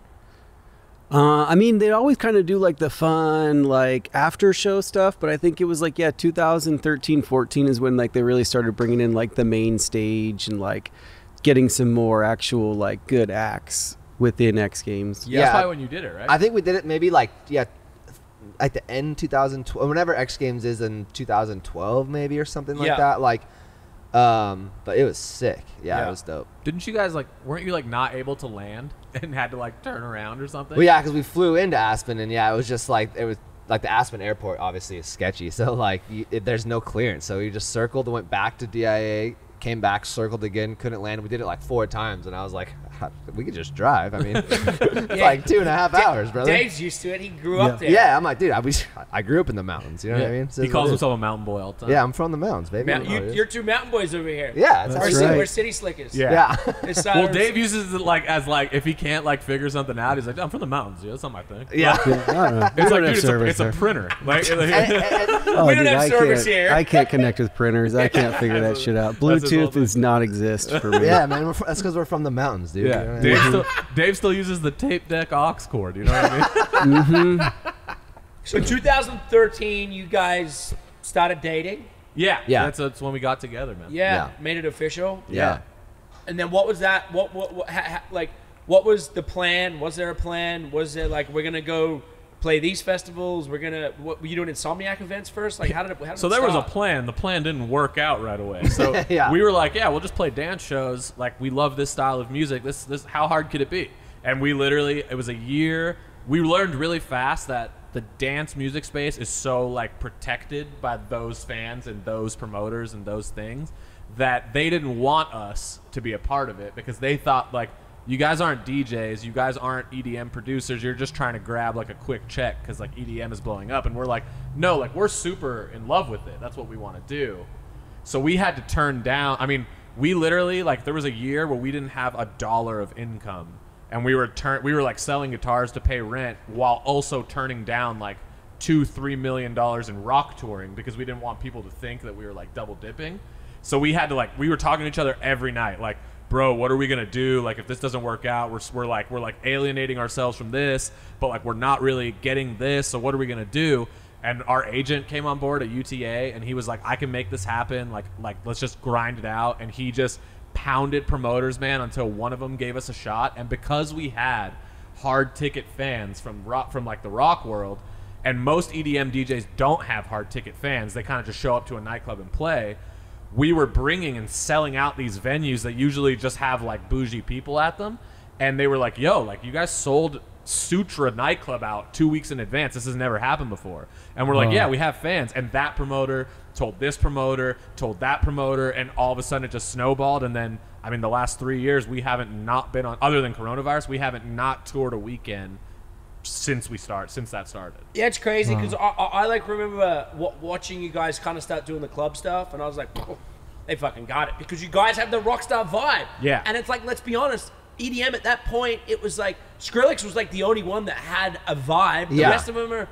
Uh, I mean, they always kind of do like the fun, like after show stuff, but I think it was like, yeah, 2013, 14 is when like they really started bringing in like the main stage and like getting some more actual like good acts within X Games. Yeah. That's probably when you did it, right? I think we did it maybe like yeah, at the end 2012, whenever X Games is in 2012 maybe or something like Yeah. that. Like, um, but it was sick. Yeah, Yeah. it was dope. Didn't you guys like? Weren't you like not able to land and had to like turn around or something? Well, yeah, because we flew into Aspen and yeah, it was just like it was like the Aspen airport obviously is sketchy, so like you, it, there's no clearance, so we just circled, and went back to DIA, came back, circled again, couldn't land. We did it like four times, and I was like, we could just drive. I mean, Yeah. like two and a half hours, brother. Dave's used to it. He grew up there. Yeah, I'm like, dude, I, was, I grew up in the mountains. You know what I mean? So he calls what it is. himself a mountain boy all the time. Yeah, I'm from the mountains, baby. Man, You know you, how it is. you're two mountain boys over here. yeah, that's We're, That's our city, right. we're city slickers. Yeah. Yeah. It's, uh, Well, Dave uses it like as like if he can't like figure something out, he's like, I'm from the mountains. Yeah, that's not my thing. yeah. Yeah, I don't know. We It's like, dude, it's a, it's a printer. Like, And- and- and- Oh, We don't dude, have I service here. I can't connect with printers. I can't figure that shit out. That's his whole Bluetooth does not exist for me. yeah, man, that's because we're from the mountains, dude. You know yeah. what I Dave still, Dave still uses the tape deck aux cord. You know what I mean? Mm-hmm. So 2013, you guys started dating. Yeah. Yeah. That's, that's when we got together, man. Yeah, Yeah. made it official. yeah. And then what was that? What what, what ha, ha, like? What was the plan? Was there a plan? Was it like we're gonna go play these festivals? We're gonna what were you doing Insomniac events first? Like how did it? How did So it there was a plan. The plan didn't work out right away. So Yeah. we were like, yeah, we'll just play dance shows. Like we love this style of music. This this how hard could it be? And we literally it was a year. We learned really fast that the dance music space is so like protected by those fans and those promoters and those things that they didn't want us to be a part of it because they thought like you guys aren't DJs, you guys aren't EDM producers. You're just trying to grab like a quick check because like EDM is blowing up, and we're like, no, like we're super in love with it. That's what we want to do. So we had to turn down. I mean, we literally like there was a year where we didn't have a dollar of income, and we were turn we were like selling guitars to pay rent while also turning down like two three million dollars in rock touring because we didn't want people to think that we were like double dipping. So we had to like we were talking to each other every night like bro what are we gonna do like if this doesn't work out we're, we're like we're like alienating ourselves from this but like we're not really getting this so what are we gonna do and our agent came on board at UTA and he was like I can make this happen like like let's just grind it out and he just pounded promoters, man, until one of them gave us a shot. And because we had hard ticket fans from rock, from like the rock world, and most EDM DJs don't have hard ticket fans, they kind of just show up to a nightclub and play. We were bringing and selling out these venues that usually just have like bougie people at them, and they were like, "Yo, like you guys sold Sutra nightclub out two weeks in advance. This has never happened before." And we're like, "Yeah, we have fans." And that promoter told this promoter, told that promoter, and all of a sudden it just snowballed. And then, I mean, the last three years we haven't not been on, other than coronavirus, we haven't not toured a weekend since we start since that started. Yeah, it's crazy because I, I, I like remember uh, wa watching you guys kind of start doing the club stuff, and I was like, "Oh, they fucking got it because you guys have the rockstar vibe. Yeah. and it's like, let's be honest, EDM at that point, it was like Skrillex was like the only one that had a vibe. The Yeah. rest of them are.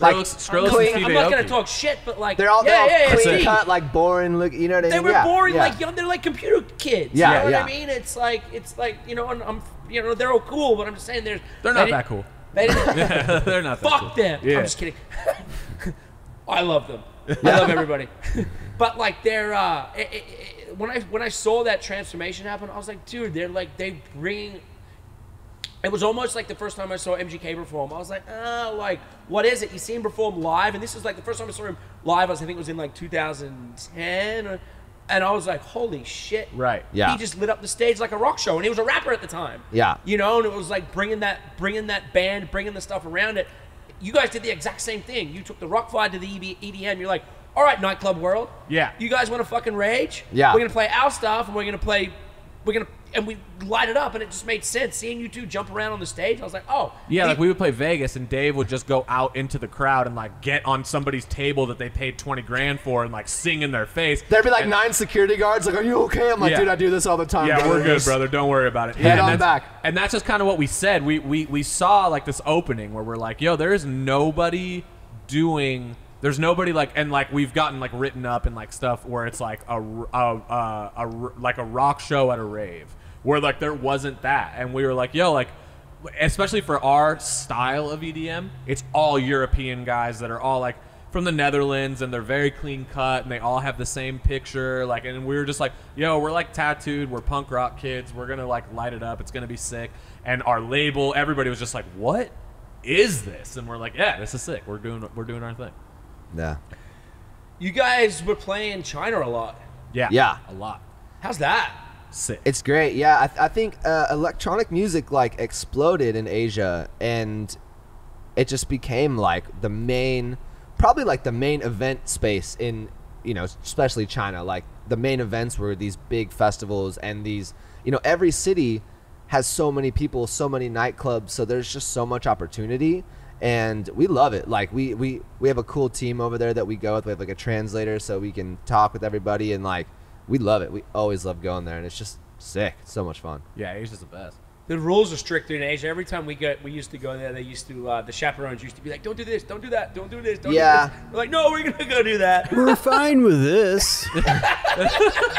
Like, Skrillex, Skrillex clean- and Steve I'm not gonna talk shit, but like They're all, yeah, they're all yeah, yeah, clean Steve. cut, like boring look. You know what I mean? They were Yeah, boring, yeah. like young. They're like computer kids. Yeah, you know what yeah. I mean? It's like it's like you know, and I'm you know they're all cool, but I'm just saying they're They're they not didn't- that cool. They didn't, They're not Fuck cool. them. Yeah. I'm just kidding. I love them. I love everybody. but like they're uh, it, it, it, when I when I saw that transformation happen, I was like, dude, they're like they bring. It was almost like the first time I saw MGK perform. I was like, oh, like what is it? You see him perform live, and this is like the first time I saw him live. I was, I think it was in like 2010, or, and I was like, holy shit! Right. Yeah. He just lit up the stage like a rock show, and he was a rapper at the time. Yeah. You know, and it was like bringing that, bringing that band, bringing the stuff around it. You guys did the exact same thing. You took the rock vibe to the EB, EDM. You're like, all right, nightclub world. Yeah. You guys want to fucking rage? Yeah. We're gonna play our stuff, and we're gonna play, we're gonna, and we light it up, and it just made sense. Seeing you two jump around on the stage, I was like, oh. Yeah, like we would play Vegas, and Dave would just go out into the crowd and like get on somebody's table that they paid twenty grand for and like sing in their face. There'd be like And- nine security guards. Like, are you okay? I'm like, Yeah. dude, I do this all the time. Yeah, brother. we're good, brother. Don't worry about it. Head yeah, on back. And that's just kind of what we said. We we we saw like this opening where we're like, yo, there is nobody doing. There's nobody like, and like we've gotten like written up and like stuff where it's like a, a, a, a like a rock show at a rave where like there wasn't that, and we were like, yo, like especially for our style of EDM, it's all European guys that are all like from the Netherlands and they're very clean cut and they all have the same picture. Like, and we were just like, yo, we're like tattooed, we're punk rock kids, we're gonna like light it up, it's gonna be sick. And our label, everybody was just like, what is this? And we're like, yeah, this is sick. We're doing we're doing our thing. Yeah. you guys were playing China a lot. Yeah, Yeah. a lot. How's that? Sick. It's great. Yeah, I, th- I think uh, electronic music like exploded in Asia, and it just became like the main, probably like the main event space in, you know, especially China. Like the main events were these big festivals, and these, you know, every city has so many people, so many nightclubs, so there's just so much opportunity. And we love it. Like we, we we have a cool team over there that we go with. We have like a translator, so we can talk with everybody, and like we love it. We always love going there, and it's just sick. It's so much fun. yeah, Asia's the best. The rules are stricter in Asia. Every time we get, we used to go there. They used to, uh, the chaperones used to be like, "Don't do this, don't do that, don't do this, don't Yeah. do this." We're like, "No, we're gonna go do that." We're fine with this.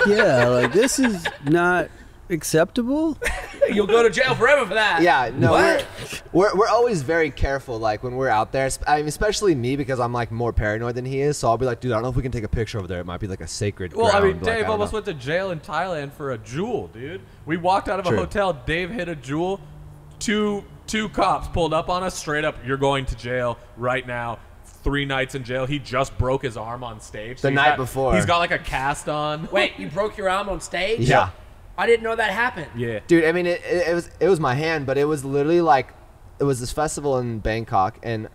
yeah, like this is not acceptable. You'll go to jail forever for that. Yeah, no, What? we're, we're we're always very careful. Like when we're out there, I mean, especially me because I'm like more paranoid than he is. So I'll be like, dude, I don't know if we can take a picture over there. It might be like a sacred. Well, I mean, ground, like, Dave almost know. went to jail in Thailand for a jewel, dude. We walked out of a hotel. Dave hit a jewel. Two two cops pulled up on us straight up. You're going to jail right now. Three nights in jail. He just broke his arm on stage. The he's night got- before. He's got like a cast on. Wait, you broke your arm on stage? Yeah. I didn't know that happened. Yeah. Dude, I mean, it, it, it was it was my hand, but it was literally like it was this festival in Bangkok, and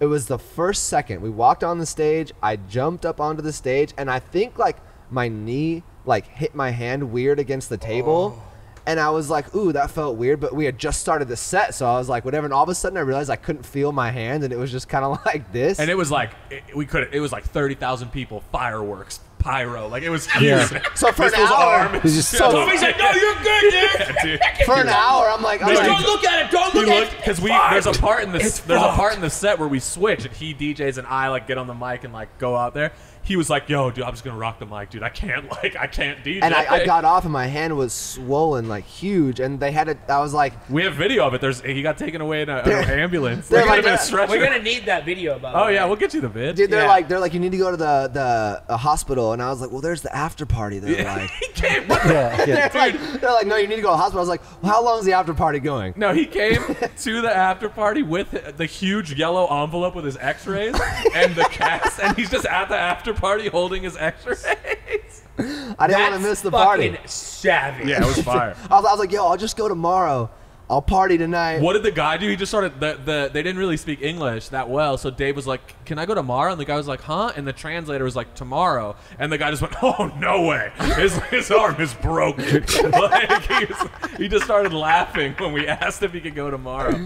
it was the first second we walked on the stage. I jumped up onto the stage, and I think like my knee like hit my hand weird against the table. Oh. And I was like, ooh, that felt weird, but we had just started the set, so I was like, whatever. And all of a sudden, I realized I couldn't feel my hand, and it was just kind of like this. And it was like it, we could. It was like thirty thousand people, fireworks, pyro. Like it was huge. Yeah. So for an This was hour- arm. It was just so- Tommy's like, "No, you're good, dude." Yeah, dude. for an hour, I'm like, I'm Just like, don't look at it. Don't look at it. because we Fuck. there's a part in the It's there's a part in the set where we switch and he DJs and I like get on the mic and like go out there. He was like, "Yo, dude, I'm just gonna rock the mic, dude. I can't like I can't DJ." and I, I got off, and my hand was swollen, like huge, and they had it. I was like, We have video of it. There's he got taken away in a, an ambulance. they're They put him like in a that. We're gonna need that video, by oh way. yeah, we'll get you the vid. Dude, they're Yeah. like they're like you need to go to the the uh, hospital, and I was like, well, there's the after party. They're like, he came. Yeah, yeah. they're, like, they're like, no, you need to go to the hospital. I was like, well, how long is the after party going? No, he came to the after party with the huge yellow envelope with his X-rays and the cast, and he's just at the after party holding his X-rays. I didn't want to miss the party. savage. Yeah, it was fire. I was, I was like, yo, I'll just go tomorrow. I'll party tonight. What did the guy do? He just started. The, the they didn't really speak English that well, so Dave was like, "Can I go tomorrow?" And the guy was like, "Huh?" And the translator was like, "Tomorrow." And the guy just went, "Oh no way! His his arm is broken." like, he, was- he just started laughing when we asked if he could go tomorrow.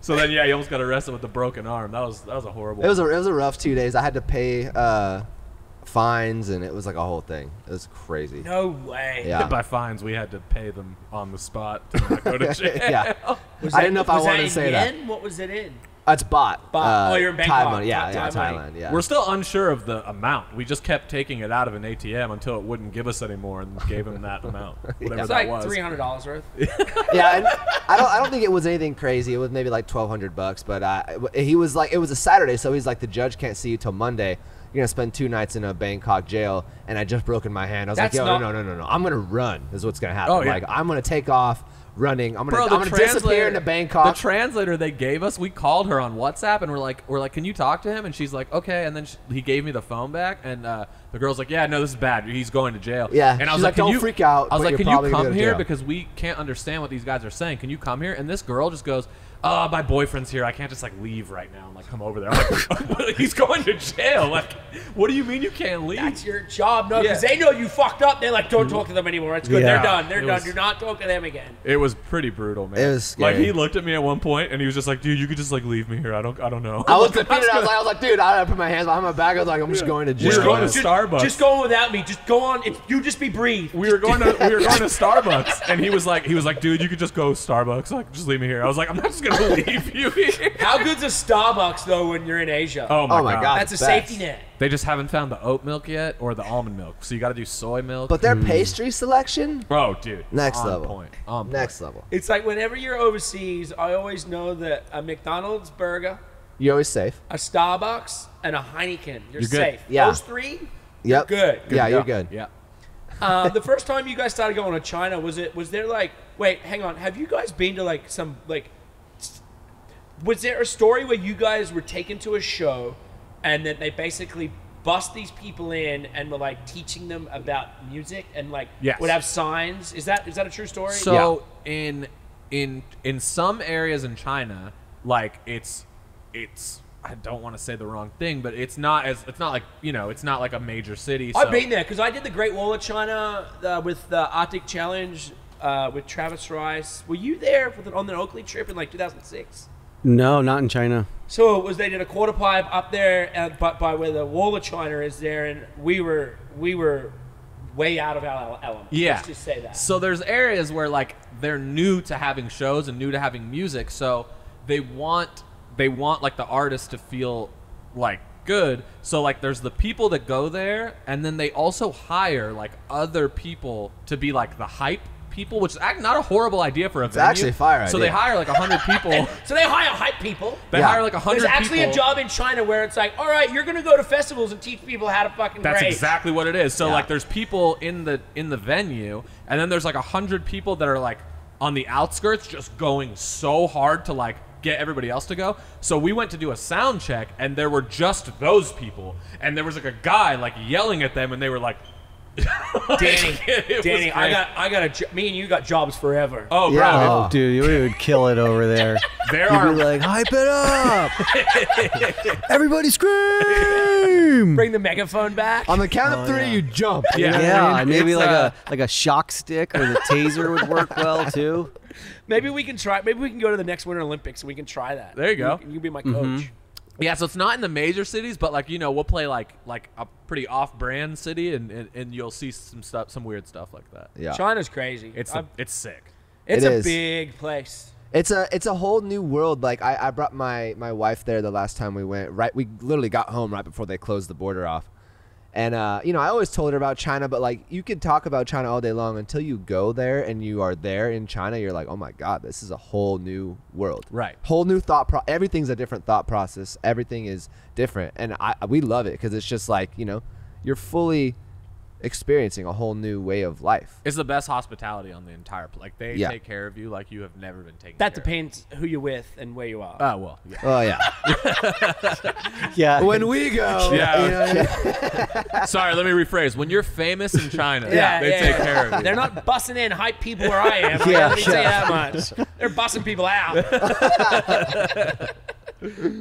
So then, yeah, he almost got arrested with the broken arm. That was that was a horrible. It was a it was a rough two days. I had to pay uh, fines, and it was like a whole thing. It was crazy. No way. Yeah. by fines. We had to pay them on the spot to not go to jail. yeah, Was I didn't know if I wanted to in say that. What was it in? That's baht. Baht. Uh, Oh, you're in Thai Bangkok. money. Yeah, Thai yeah, money. Thailand. Yeah. We're still unsure of the amount. We just kept taking it out of an ATM until it wouldn't give us anymore, and gave him that amount, whatever It's that like was. three hundred dollars worth. yeah, and I don't I don't think it was anything crazy. It was maybe like twelve hundred bucks, but uh, he was like it was a Saturday, so he's like the judge can't see you till Monday. You're gonna spend two nights in a Bangkok jail, and I just broken my hand. I was That's like, yo, not- no, no, no, no, no. I'm gonna run. Is what's gonna happen. Oh, yeah. Like I'm gonna take off running. I'm gonna Bro, I'm the gonna translator, disappear into Bangkok. The translator they gave us, we called her on WhatsApp and we're like, we're like, can you talk to him? And she's like, okay. And then sh he gave me the phone back, and uh, the girl's like, yeah, no, this is bad. He's going to jail. Yeah, And I she's was like, like, can "Don't you, freak out, I was but like, you're can you probably gonna come to here jail." because we can't understand what these guys are saying. Can you come here? And this girl just goes. Uh, my boyfriend's here. I can't just like leave right now and like come over there. I'm like, he's going to jail. Like, what do you mean you can't leave? That's your job, no? Because Yeah. they know you fucked up. They're like, don't talk to them anymore. It's good. Yeah. They're done. They're It done. was- Do not talk to them again. It was pretty brutal, man. It was like he looked at me at one point and he was just like, "Dude, you could just like leave me here. I don't, I don't know." I was defeated. I was like, I was like, dude, I put my hands behind my back. I was like, I'm just going to jail. We're going to Just, Starbucks. just go without me. Just go on. It's, you just be brief. we were going to we were going to Starbucks, and he was like, he was like, dude, you could just go Starbucks, like just leave me here. I was like, I'm not just gonna leave you here. How good's a Starbucks though when you're in Asia? Oh my, Oh my god. God. that's a best. safety net. They just haven't found the oat milk yet or the almond milk, so you got to do soy milk. But their pastry selection, bro, dude, Next on level. point. On point. next level. It's like whenever you're overseas, I always know that a McDonald's burger, You're always safe. a Starbucks, and a Heineken, you're, You're good. safe. Yeah. Those three, Yep. good. Yeah, you're good. Yeah. uh, the first time you guys started going to China, was it? Was there like? Wait, hang on. Have you guys been to like some like? S- Was there a story where you guys were taken to a show, and then they basically bust these people in and were like teaching them about music and like Yes. would have signs? Is that is that a true story? So in in in some areas in China, like it's it's I don't want to say the wrong thing, but it's not as it's not like you know it's not like a major city. I've been there because I did the Great Wall of China uh, with the Arctic Challenge uh, with Travis Rice. Were you there with, on the Oakley trip in like 2006? No, not in China. So it was they did a quarter pipe up there, at, by, by where the Wall of China is there, and we were we were way out of our element. Yeah. Let's just say that. So there's areas where like they're new to having shows and new to having music, so they want they want like the artist to feel like good. So like there's the people that go there and then they also hire like other people to be like the hype people, which is act- not a horrible idea for a venue. actually a fire So they hire like 100 people. So they hire hype people. They Yeah. hire like 100 There's actually people. a job in China where it's like, all right, you're gonna go to festivals and teach people how to fucking That's rage. exactly what it is. So Yeah. like there's people in the in the venue and then there's like a hundred people that are like on the outskirts just going so hard to like get everybody else to go. So we went to do a sound check and there were just those people. And there was like a guy like yelling at them and they were like Danny, Danny, I got I got a jo- me and you got jobs forever. Oh bro, Yeah. Oh, dude, we would kill it over there. there You'd are be like, hype it up! Everybody scream! Bring the megaphone back. On the count of three, you jump. Yeah. know Yeah, maybe It's, like uh, a like a shock stick or the taser would work well too. Maybe we can try. Maybe we can go to the next Winter Olympics and we can try that. There you go. You, can be my coach. Yeah, so it's not in the major cities, but like you know, we'll play like like a pretty off-brand city, and, and, and you'll see some stuff, some weird stuff like that. Yeah. China's crazy. It's I'm- it's sick. it's It a is. big place. It's a it's a whole new world. Like I, I brought my my wife there the last time we went. Right, we literally got home right before they closed the border off. And uh, you know, I always told her about China, but like you could talk about China all day long until you go there and you are there in China. You're like, oh my god, this is a whole new world. Right. Whole new thought. Pro- everything's a different thought process. Everything is different, and I we love it because it's just like you know, you're fully experiencing a whole new way of life. It's the best hospitality on the entire. pl- Like they Yeah. take care of you like you have never been taken. That care depends who you're with and where you are. Of. Oh well. Yeah. Oh yeah. Yeah. when we go, Yeah. you know what I mean? Sorry, let me rephrase. When you're famous in China, Yeah, they yeah, take yeah. care of you. They're not busting in hype people where I am. Yeah, let me say that much. They're busting people out.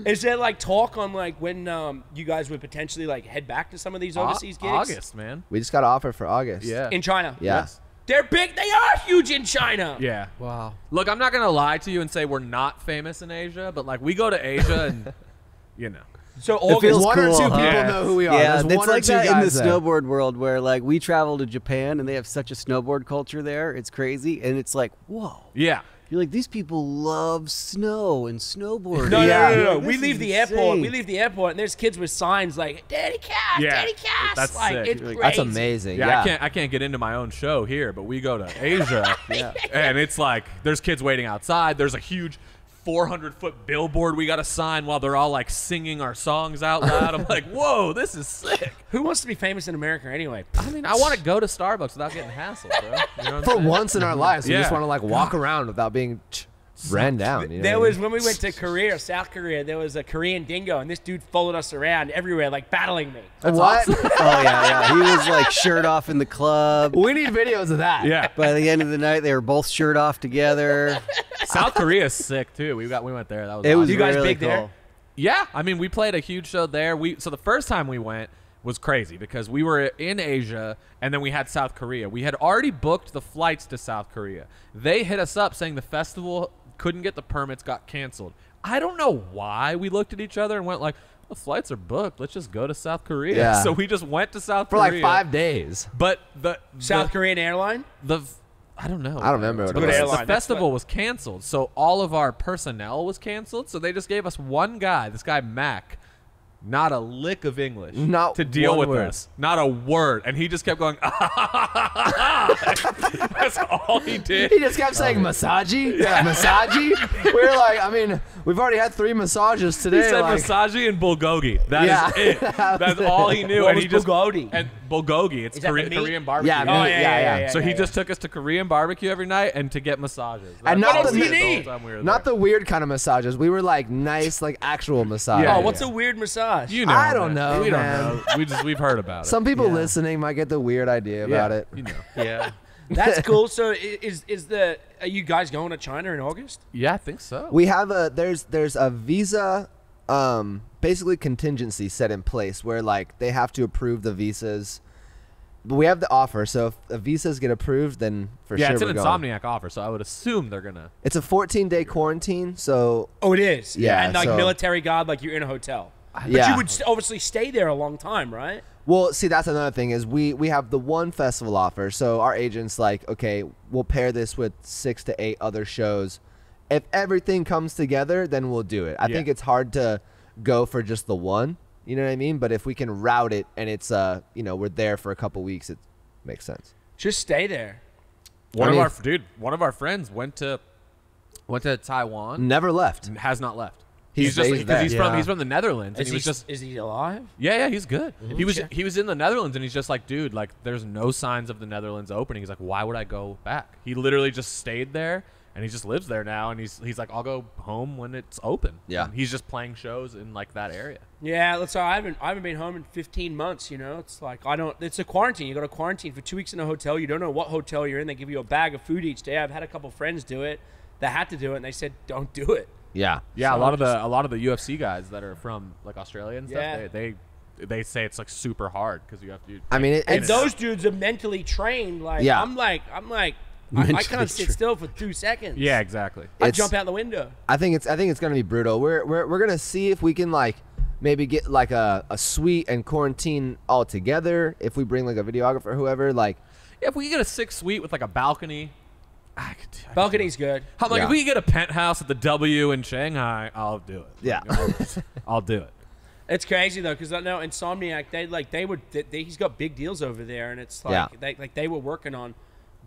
Is there like talk on like when um, you guys would potentially like head back to some of these overseas gigs August, man. we just got an offer for August. Yeah. in China? Yeah. Yes. They're big. They are huge in China. Yeah. wow. Look, I'm not gonna lie to you and say we're not famous in Asia, but like we go to Asia and you know. So It August. feels One or two huh? people Yeah. know who we are. Yeah, There's it's one or like two that in the guys there. snowboard world where like we travel to Japan and they have such a snowboard culture there. It's crazy, and it's like, whoa. Yeah. You're like these people love snow and snowboarding. No, Yeah. no, no, no, no. Like, We leave is the airport. We leave the airport, and there's kids with signs like "Daddy Cass, Yeah. Daddy Cass." That's like sick. it's Like. That's amazing. Yeah, Yeah. I can't I can't get into my own show here, but we go to Asia and it's like there's kids waiting outside. There's a huge 400 foot billboard we got to sign while they're all like singing our songs out loud. I'm like, whoa, this is sick. Who wants to be famous in America anyway? I mean, I want to go to Starbucks without getting hassled, bro. You know For saying? once in our lives, we just want to like walk around without being ch- ran down. You know There what I was mean? when we went to Korea, South Korea. There was a Korean dingo, and this dude followed us around everywhere, like battling me. what? Oh yeah, yeah. He was like shirt off in the club. we need videos of that. Yeah, By the end of the night, they were both shirt off together. South Korea's sick too. We got we went there. That was It was. You guys really big there? cool. Yeah, I mean, we played a huge show there. We so the first time we went was crazy because we were in Asia and then we had South Korea. We had already booked the flights to South Korea. They hit us up saying the festival couldn't get the permits, got canceled. I don't know why we looked at each other and went like, "The flights are booked. Let's just go to South Korea." Yeah. So we just went to South For Korea like five days. But the South the, Korean airline. the I don't know. I don't remember what But it the- was. The festival what- was canceled, so all of our personnel was canceled. So they just gave us one guy, this guy Mac, not a lick of English, Not to deal with word. us, not a word, and he just kept going. That's all he did. He just kept saying um, massagy, yeah, massagy. we were like, I mean, we've already had three massages today. He said like, massaji and bulgogi. That is Yeah. it. That's all he knew. What and was he just bulgogi? and bulgogi. It's Is Korean. Korean barbecue. Yeah, Oh meat, yeah, yeah, yeah, yeah. yeah. So he yeah, just took us to Korean barbecue every night and to get massages. And not all the we did meat. whole we not the weird kind of massages. We were like nice, like actual massages. Yeah, Oh, what's a weird massage? You know, I don't man. know, We man. don't know. We just we've heard about it. Some people Yeah. listening might get the weird idea about yeah, it. You know. Yeah. That's cool. So is is the are you guys going to China in August? Yeah, I think so. We have a there's there's a visa um basically contingency set in place where like they have to approve the visas. But we have the offer, so if the visas get approved, then for yeah, sure it's an we're going. insomniac offer, so I would assume they're gonna. It's a 14 day quarantine, so Oh, it is. Yeah, and like so- military guard, like you're in a hotel. But yeah. you would obviously stay there a long time, right? Well, see, that's another thing is we we have the one festival offer. So our agents like, okay, we'll pair this with six to eight other shows. If everything comes together, then we'll do it. I Yeah. think it's hard to go for just the one. You know what I mean? But if we can route it and it's uh, you know, we're there for a couple weeks, it makes sense. Just stay there. One I mean- of our dude, one of our friends went to went to Taiwan. Never left. Has not left. He's- He's, just he's because there. he's from Yeah. he's from the Netherlands, and Is he he, was just is he alive? yeah yeah he's good. He was Okay. he was in the Netherlands, and he's just like dude, like there's no signs of the Netherlands opening. He's like, why would I go back? He literally just stayed there, and he just lives there now, and he's he's like, I'll go home when it's open. Yeah. And he's just playing shows in like that area. Yeah, let's. I haven't. I haven't been home in 15 months. You know, it's like I don't. It's a quarantine. You go to quarantine for two weeks in a hotel. You don't know what hotel you're in. They give you a bag of food each day. I've had a couple friends do it. That had to do it, and they said, "Don't do it." Yeah. Yeah, So a lot of the a lot of the UFC guys that are from like Australia and stuff, Yeah. they, they they say it's like super hard because you have to. I mean, it, And it's those dudes are mentally trained. Like Yeah. I'm like I'm like I, I can't sit trained. still for two seconds. yeah, exactly. I jump out the window. I think it's I think it's gonna be brutal. We're we're we're gonna see if we can like maybe get like a, a suite and quarantine all together. If we bring like a videographer, or whoever, like Yeah, if we get a six suite with like a balcony, I could. I could- Balcony's good. I'm like, Yeah. if we get a penthouse at the W in Shanghai, I'll do it. Yeah. I'll, I'll do it. It's crazy though, because I know Insomniac. They like they would. They, they- he's got big deals over there, and it's like Yeah. they like they were working on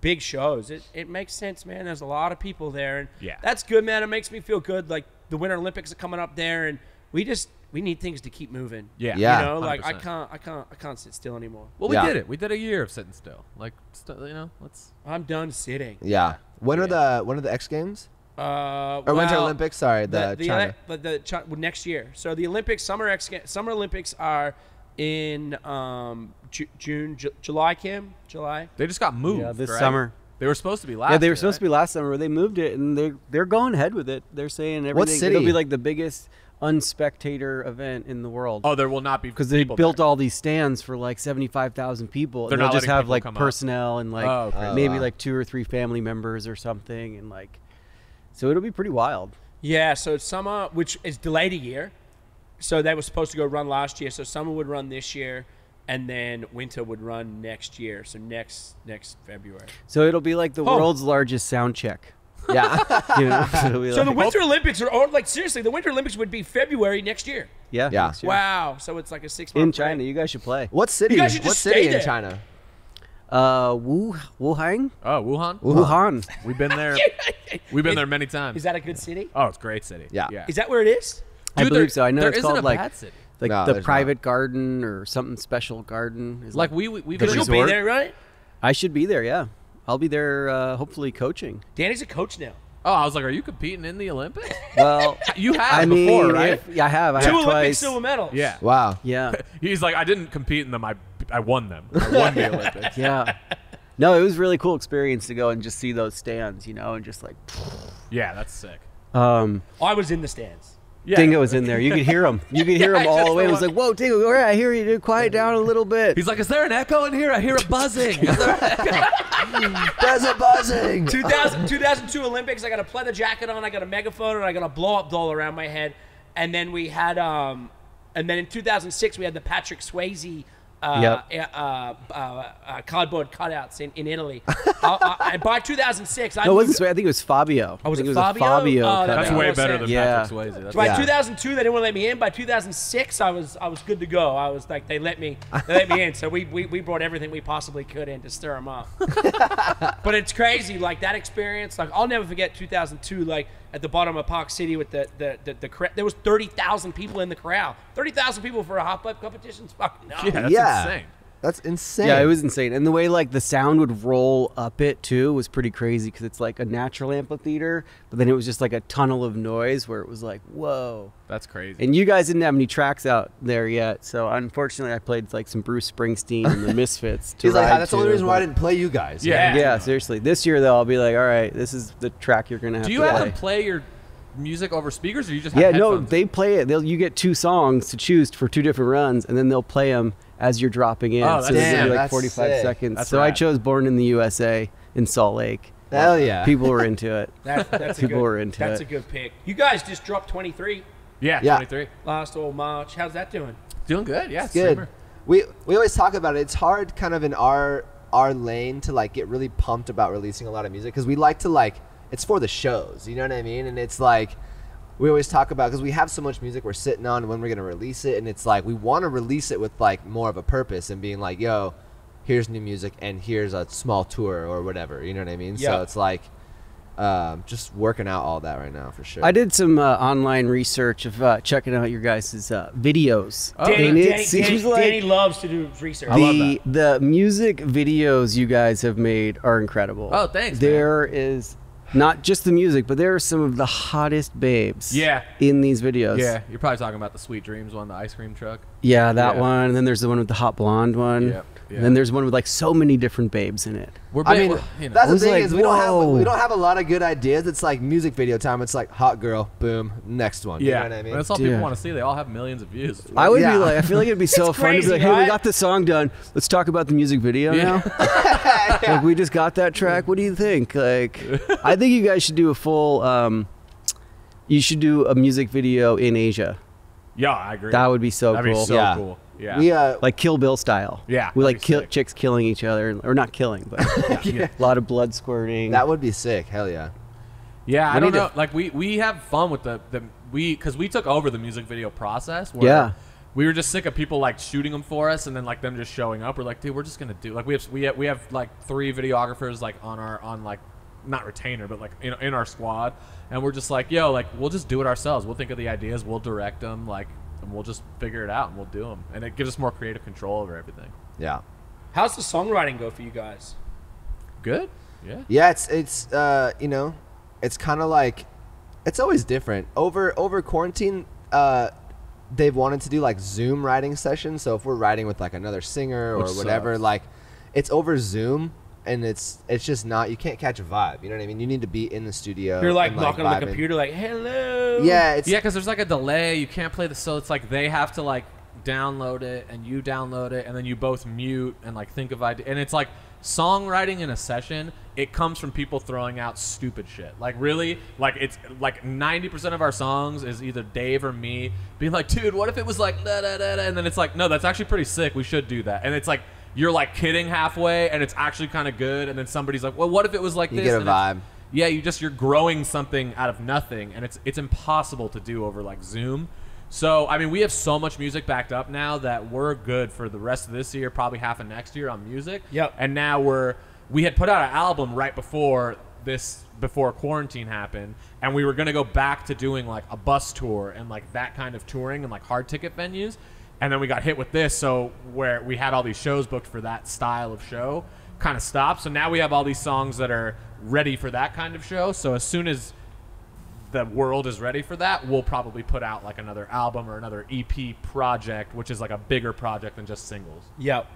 big shows. It it makes sense, man. There's a lot of people there, and Yeah. that's good, man. It makes me feel good. Like the Winter Olympics are coming up there, and we just we need things to keep moving. Yeah. Yeah. You know, like I 100%. can't, I can't, I can't sit still anymore. Well, we Yeah. did it. We did a year of sitting still. Like, st- you know, let's. I'm done sitting. Yeah. When are the when are the X Games Uh, or Winter well, Olympics? Sorry, the, the, China. the, the Chi- well, next year. So the Olympics, summer X, summer Olympics are in um, Ju- June, Ju- July, Kim, July. They just got moved. Yeah, this right? summer. They were supposed to be last. yeah, they were year, supposed to be last summer, they moved it, and they're they're going ahead with it. They're saying everything. city? It'll be like the biggest unspectator event in the world. Oh, there will not be because they built there. all these stands for like seventy-five thousand people. They're and they'll not just have people like come up. personnel and like Oh, crazy. maybe wow. like two or three family members or something, and like, so it'll be pretty wild. Yeah, so summer, which is delayed a year, so they were supposed to go run last year. So summer would run this year, and then winter would run next year. So next next February. So it'll be like the Oh. world's largest sound check. yeah. You know? so it'll the like- Winter Olympics are, or like seriously, the Winter Olympics would be February next year. yeah, Yeah. year. Wow, so it's like a six month In China, you guys should play. what city? guys should what just city stay in there. China? Uh, Wu Wuhan, Oh, Wuhan. Wuhan. We've been there. We've been there many times. Is that a good city? oh, it's a great city. Yeah. Yeah. Is that where it is? I Dude, believe there- so. I know there it's isn't called a like bad city. like No, the there's private garden or something special garden. Is Like we we we've Because been you'll be there, right? I should be there. Yeah, I'll be there. Uh, hopefully, coaching. Danny's a coach now. Oh, I was like, are you competing in the Olympics? Well, You have I mean, before, right? if- yeah, I have. I Two have Olympic twice. silver medals. yeah. Wow. Yeah, He's like, I didn't compete in them. I I won them. I won the Olympics. yeah. No, it was a really cool experience to go and just see those stands, you know, and just like, Yeah, that's sick. um, I was in the stands. Yeah. Dingo was in there. You could hear him. You could hear Yeah, him all the way. It was like, whoa, Dingo, all right, I hear you. Dude, quiet down a little bit. He's like, is there an echo in here? I hear a buzzing. Is there- There's a buzzing. 2000, 2002 Olympics. I got a pleather jacket on. I got a megaphone, and I got a blow up doll around my head. And then we had, um, and then in 2006 we had the Patrick Swayze. Uh, Yep. uh, uh, uh, cardboard cutouts in, in Italy. uh, uh, and by 2006, I no, it wasn't moved- Sway. I think it was Fabio. Oh, was I it think Fabio? Fabio. Oh, that that's way better than Yeah. Patrick Swayze. That's By Yeah. 2002, they didn't want to let me in. By 2006, I was I was good to go. I was like, they let me they let me in. So we, we, we brought everything we possibly could in to stir them up. but it's crazy, like that experience. Like I'll never forget 2002. Like at the bottom of Park City with the the the, the cra- there was 30,000 people in the corral. 30,000 people for a halfpipe competition's fucking no. yeah, that's Yeah. insane. That's insane. Yeah, it was insane, and the way like the sound would roll up it too was pretty crazy because it's like a natural amphitheater, but then it was just like a tunnel of noise where it was like whoa. That's crazy. And you guys didn't have any tracks out there yet, so unfortunately, I played like some Bruce Springsteen and the Misfits. To He's like, ride "Ah, that's the only to, reason why I didn't play you guys. Yeah. Yeah, seriously. This year though, I'll be like, all right, this is the track you're gonna have Do you to have play. them play your music over speakers, or you just have yeah, no, they play it. They'll you get two songs to choose for two different runs, and then they'll play them as you're dropping in. Oh, so that's they give sick. like That's 45 sick. seconds. That's so I chose "Born in the USA" in Salt Lake. Hell yeah. People were into it. That, that's a People good, were into That's it. a good pick. You guys just dropped 23 yeah, Yeah. 23. last all March. How's that doing? Doing good. Yeah, It's good. streamer. We we always talk about it. It's hard, kind of in our our lane, to like get really pumped about releasing a lot of music because we like to like it's for the shows. You know what I mean? And it's like we always talk about because we have so much music we're sitting on and when we're gonna release it, and it's like we want to release it with like more of a purpose and being like, yo, here's new music and here's a small tour or whatever. You know what I mean? Yeah. So it's like. Um, just working out all that right now for sure. I did some uh, online research of uh, checking out your guys' uh, videos. Oh, Danny, and it Danny, seems Danny, like Danny loves to do research. I love the the music videos you guys have made are incredible. Oh, thanks, man. There is not just the music, but there are some of the hottest babes. Yeah. in these videos. Yeah, you're probably talking about the Sweet Dreams one, the ice cream truck. yeah, that Yeah. one. And then there's the one with the hot blonde one. Yep, yeah. And then there's one with like so many different babes in it. We're I mean, we're- you know. that's the thing like, is we don't have we don't have a lot of good ideas. It's like music video time. It's like hot girl, boom, next one. yeah, you know what I mean? that's all Dude. people want to see. They all have millions of views. I would Yeah. be like, I feel like it'd be so It's fun to be like, hey, we got the song done. Let's talk about the music video Yeah. now. like, we just got that track. What do you think? Like, I think you guys should do a full. Um, you should do a music video in Asia. yeah, I agree. That would be so That'd cool. be so Yeah. cool. Yeah. We uh, like Kill Bill style. Yeah, We like kill, chicks killing each other, or not killing, but a lot of blood squirting. that would be sick. Hell yeah. Yeah, I We don't need to- know. Like we we have fun with the the we because we took over the music video process. Where Yeah. We were just sick of people like shooting them for us and then like them just showing up. We're like, dude, we're just gonna do like we have we have, we have like three videographers like on our on like not retainer but like in, in our squad and we're just like yo like we'll just do it ourselves we'll think of the ideas we'll direct them like and we'll just figure it out and we'll do them, and it gives us more creative control over everything. Yeah. How's the songwriting go for you guys? Good. Yeah. Yeah, it's it's uh, you know, it's kind of like it's always different. Over over quarantine, uh, they've wanted to do like Zoom writing sessions. So if we're writing with like another singer or Which whatever, sucks. like it's over Zoom and it's it's just not you can't catch a vibe. You know what I mean? You need to be in the studio. You're like and, knocking on the computer, like "Hello." Yeah, it's Yeah, because there's like a delay. You can't play the so it's like they have to like download it and you download it and then you both mute and like think of ideas and it's like songwriting in a session. It comes from people throwing out stupid shit. Like really, like it's like 90% of our songs is either Dave or me being like, dude, what if it was like da da da da, and then it's like, no, that's actually pretty sick. We should do that. And it's like you're like kidding halfway and it's actually kind of good. And then somebody's like, well, what if it was like You this? get a And it's- vibe. yeah, you just you're growing something out of nothing, and it's it's impossible to do over like Zoom. So I mean, we have so much music backed up now that we're good for the rest of this year, probably half of next year on music. Yep. And now we're we had put out an album right before this before quarantine happened, and we were gonna go back to doing like a bus tour and like that kind of touring and like hard ticket venues. And then we got hit with this, so where we had all these shows booked for that style of show, kind of stopped. So now we have all these songs that are ready for that kind of show. So as soon as the world is ready for that, we'll probably put out like another album or another EP project, which is like a bigger project than just singles. Yep.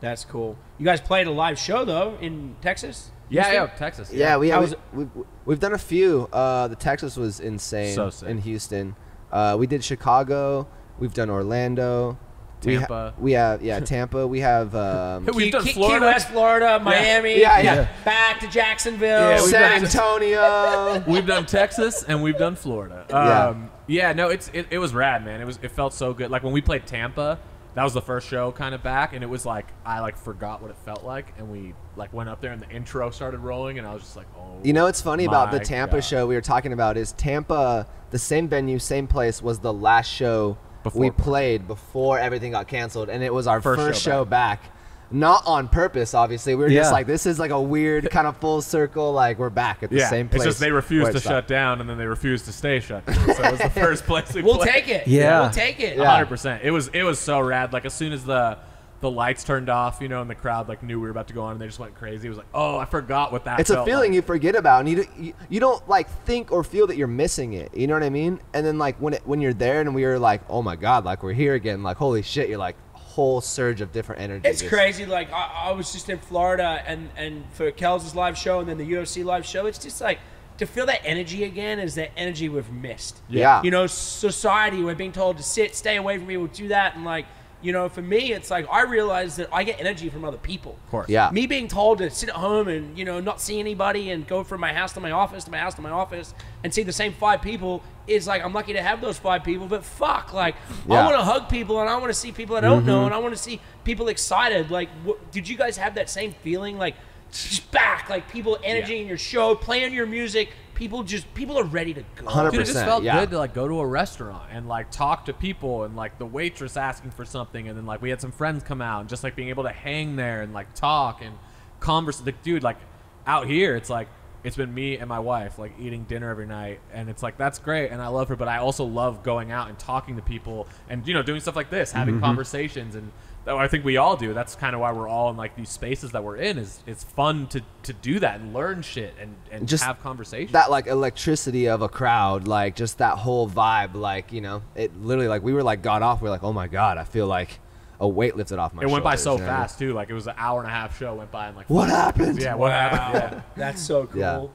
That's cool. You guys played a live show though in Texas. Yeah, yeah, Texas. Yeah, we How have, was it? we've, we've done a few. Uh, the Texas was insane So sick. in Houston. Uh, we did Chicago. We've done Orlando. We, ha- Tampa. we have yeah Tampa. We have um, We've Key, done Key- Florida. Key West, Florida, Miami. Yeah, yeah. Back to Jacksonville. Yeah, San done- Antonio. We've done Texas and we've done Florida. Yeah. Um, yeah, no, it's it, it was rad, man. It was it felt so good. Like when we played Tampa, that was the first show kind of back, and it was like I like forgot what it felt like, and we like went up there and the intro started rolling, and I was just like, oh. You know what's funny about the Tampa God. show we were talking about is Tampa, the same venue, same place, was the last show Before we played before everything got canceled, and it was our First first, show show, back. Not on purpose, obviously. We were Yeah. just like, this is like a weird kind of full circle. Like we're back at the yeah, same place. it's just they refused to shut down, and then they refused to stay shut down. So it was the first place we We'll played. take it. Yeah. We'll take it. Yeah. hundred percent. It was it was so rad. Like as soon as the the lights turned off, you know, and the crowd like knew we were about to go on, and they just went crazy. It was like, oh, I forgot what that. It's a feeling like. you forget about, and you, you you don't like think or feel that you're missing it. You know what I mean? And then like when it, when you're there, and we were like, oh my god, like we're here again. Like holy shit, you're like whole surge of different energy. It's just- crazy. Like I, I was just in Florida, and and for Kells' live show, and then the UFC live show. It's just like to feel that energy again is that energy we've missed. Yeah. You know, society. We're being told to sit, stay away from people, do that, and like you know, for me, it's like I realize that I get energy from other people. Of course. Yeah. Me being told to sit at home and you know not see anybody and go from my house to my office to my house to my office and see the same five people is like I'm lucky to have those five people. But fuck, like I want to hug people and I want to see people I don't know mm-hmm. and I want to see people excited. Like, what, did you guys have that same feeling? Like, just back, like people energy Yeah. in your show, playing your music. People just people are ready to go. 100%. Dude, it just felt yeah. good to like go to a restaurant and like talk to people and like the waitress asking for something and then like we had some friends come out and just like being able to hang there and like talk and converse. Like, dude, like out here, it's like it's been me and my wife like eating dinner every night and it's like that's great and I love her, but I also love going out and talking to people and you know doing stuff like this, having mm-hmm. conversations and. That I think we all do. That's kind of why we're all in like these spaces that we're in. Is it's fun to, to do that and learn shit and, and Just have conversations. that like electricity of a crowd, like just that whole vibe, like you know, it literally like we were like got off. We are like, oh my god, I feel like a weight lifted off my. It went by so you know what I mean? fast too. Like it was an hour and a half show went by and like. What happened? Yeah, what happened? Yeah. That's so cool. Yeah.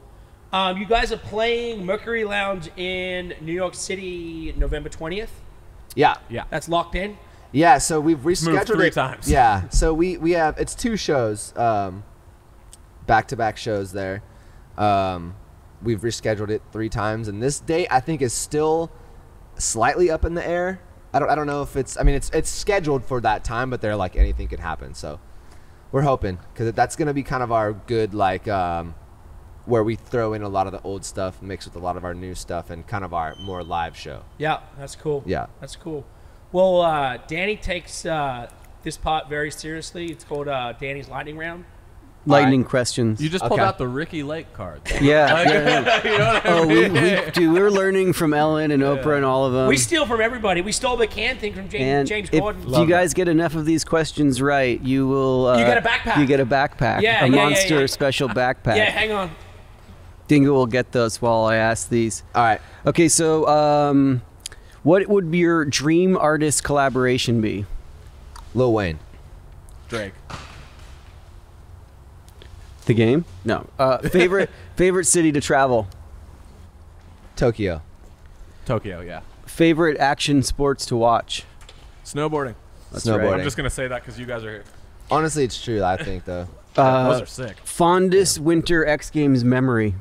Um, you guys are playing Mercury Lounge in New York City November 20th. Yeah, Yeah. That's locked in. Yeah. So we've rescheduled three it times. Yeah. So we we have it's two shows, um, back to back shows there. Um, we've rescheduled it three times, and this date I think is still slightly up in the air. I don't I don't know if it's I mean it's it's scheduled for that time, but they're like anything could happen. So we're hoping because that's gonna be kind of our good like um, where we throw in a lot of the old stuff mixed with a lot of our new stuff and kind of our more live show. Yeah, that's cool. Yeah. That's cool. Well, uh, Danny takes uh, this part very seriously. It's called uh, Danny's Lightning Round. lightning questions. You just pulled Okay. out the Ricki Lake card. yeah. Like, yeah. you know Oh, we, we, dude, we're learning from Ellen and Oprah and all of them. we steal from everybody. We stole the can thing from James, and James if Corden. you guys get enough of these questions right, you will. Uh, You get a backpack. You get a backpack. Yeah, a yeah, yeah, monster yeah. special backpack. yeah, hang on. Dingo will get those while I ask these. All right. Okay, so um, what would your dream artist collaboration be? Lil Wayne. Drake. The game? No. Uh, favorite favorite city to travel. Tokyo. Tokyo, yeah. Favorite action sports to watch. Snowboarding. That's Snowboarding. I'm just gonna say that because you guys are here. Honestly, it's true. I think though. Uh, Those are sick. fondest Winter X Games memory.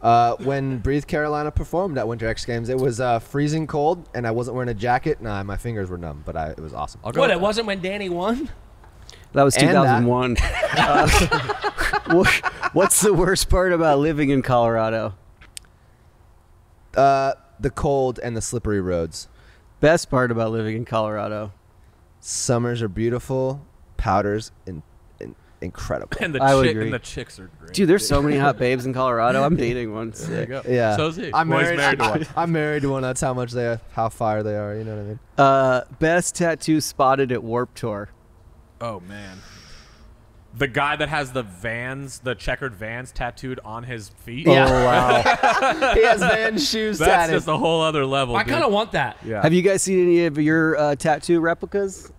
Uh, when Breathe Carolina performed at Winter X Games, it was uh, freezing cold, and I wasn't wearing a jacket. Nah, my fingers were numb, but I, it was awesome. I'll go. What? with It that. wasn't when Danny won. That was And that. 2001. Uh, what, what's the worst part about living in Colorado? Uh, the cold and the slippery roads. Best part about living in Colorado? Summers are beautiful. Powders in, in, incredible. And the I would chick agree. and the chicks are great. Dude, there's so many hot babes in Colorado. I'm dating one. There you go. Yeah. So's he. I'm Well, married, married to one. I'm married to one. That's how much they, are, how fire they are. You know what I mean? Uh, best tattoo spotted at Warped Tour. Oh man. The guy that has the vans, the checkered vans tattooed on his feet. Oh wow. he has Van shoes That's tatted. just a whole other level. I kind of want that. Yeah. Have you guys seen any of your uh, tattoo replicas?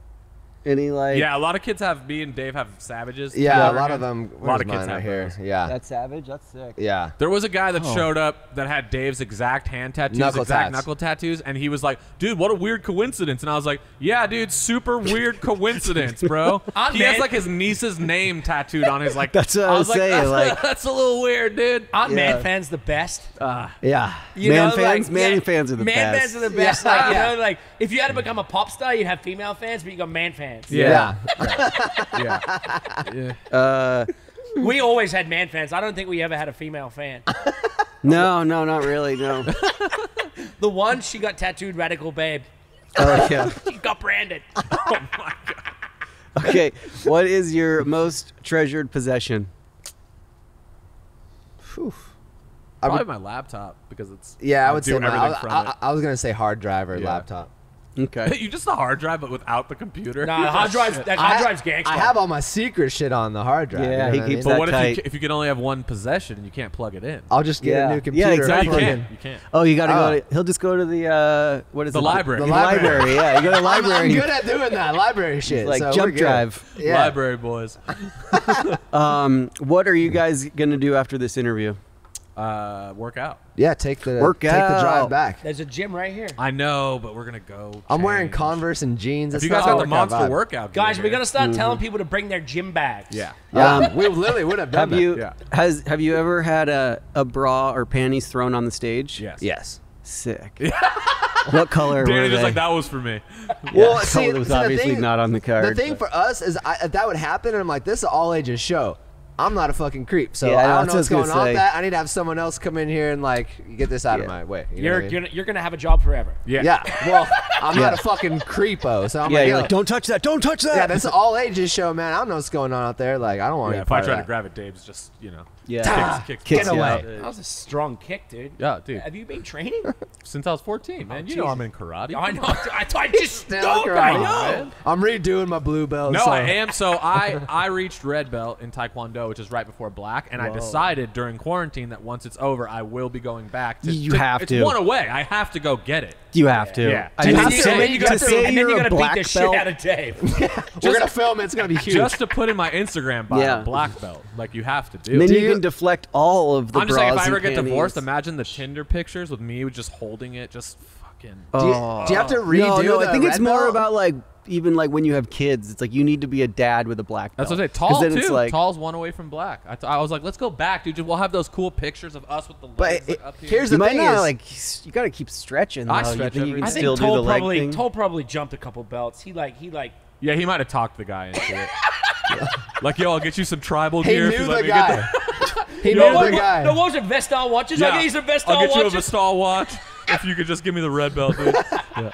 Any like? yeah, a lot of kids have. Me and Dave have savages. yeah, a lot of them. A lot of kids mine have here. those. Yeah, That's savage. That's sick. yeah. There was a guy that Oh. showed up that had Dave's exact hand tattoos, Knuckle exact tats. knuckle tattoos, and he was like, "Dude, what a weird coincidence!" And I was like, "Yeah, dude, super weird coincidence, bro." I'm he has like his niece's name tattooed on his like. That's what I was like, saying, That's, like- that's a little weird, dude. Aunt Yeah. Man fans the best. Uh, yeah. You Man know, fans? like, Man yeah, fans are the man best. fans are the best. Yeah. Like, you know, like if you had to become a pop star, you'd have female fans, but you got man fans. Yeah. Yeah. yeah. Uh, We always had man fans. I don't think we ever had a female fan. no, no, not really. No. The one she got tattooed, radical babe. Oh yeah. She got branded. Oh my god. Okay. What is your most treasured possession? I Probably would, my laptop because it's. yeah, I would say my, everything I, I. I was gonna say hard drive or Yeah. laptop. Okay. you just a hard drive, but without the computer. Nah, the hard drive's that hard drive's gangster. I have all my secret shit on the hard drive. Yeah, you know he what I keeps mean? But what if tight. you, ca- if you can only have one possession and you can't plug it in? I'll just get Yeah. a new computer. and exactly. you can't. You can't. Oh, you got to Oh. go. To, he'll just go to the uh, what is The it? library. The The library. Yeah, you go to the I'm, library. I'm good at doing that library shit. like so jump drive. Yeah. Library boys. Um, what are you guys gonna do after this interview? Uh, work out. Yeah, take the Work take the out. drive back. There's a gym right here. I know, but we're gonna go. I'm wearing change. Converse and jeans. If It's you guys not got a the workout monster vibe. workout, gear Guys, we here. gotta start telling people to bring their gym bags. Yeah. Yeah, Um, we literally would have done Have you Yeah. has have you ever had a, a bra or panties thrown on the stage? Yes. Yes. Sick. what color Danny were just they? like that was for me. Well, Yeah, see, it was see, the obviously thing- not on the card. The thing but- for us is I, if that would happen, and I'm like, this is all ages show. I'm not a fucking creep, so Yeah, I I don't know what's gonna going on with that. I need to have someone else come in here and like get this out of my way. You know You're I mean? gonna you're gonna have a job forever. Yeah. yeah. Well, I'm not a fucking creepo, so I'm yeah, like, you're like, don't touch that, don't touch that. yeah, this is all ages show, man. I don't know what's going on out there. Like, I don't want Yeah, to. if I try to grab it, Dave's just you know yeah. kicks, kicks, Kicks me you out. out. That was a strong kick, dude. Yeah, dude. Have you been training? Since I was 14, man. Oh, you know I'm in karate. I know. I, I just Still don't. I grinding, know. man. I'm redoing my blue belt. No, so. I am. So I I reached red belt in Taekwondo, which is right before black, and I decided during quarantine that once it's over, I will be going back. To, You have it's to. one away. I have to go get it. You have to. Yeah. I And mean, then to you, say, and then you gotta, to say and then you're you a gotta beat black the belt. shit out of Dave. We're gonna film it. It's gonna be huge. Just to put in my Instagram bio, Yeah. black belt, like you have to do. and then it. you, you- can deflect all of the I'm just saying, if I ever get panties. divorced, imagine the Tinder pictures with me just holding it, just fucking. Oh. do, you, Oh. do you have to redo no, no, the I think it's red more belt? about like even like when you have kids. It's like you need to be a dad with a black belt. That's what I say. 'Cause Tall then too. It's like, Tall's one away from black. I, t- I was like, let's go back, dude. We'll have those cool pictures of us with the But legs like, it- up here. here's you the might thing not is- like you got to keep stretching. I stretch you think you can. I still think do the Toll leg probably thing. Toll probably jumped a couple belts. He like he like yeah, he might have talked the guy into it. like, yo, I'll get you some tribal He gear if knew you the me guy. get he No, knew what, the what, guy. no, what was it? Vestal watches. Yeah. Like he's a Vestal I'll get you a watches. Vestal watch if you could just give me the red belt, dude.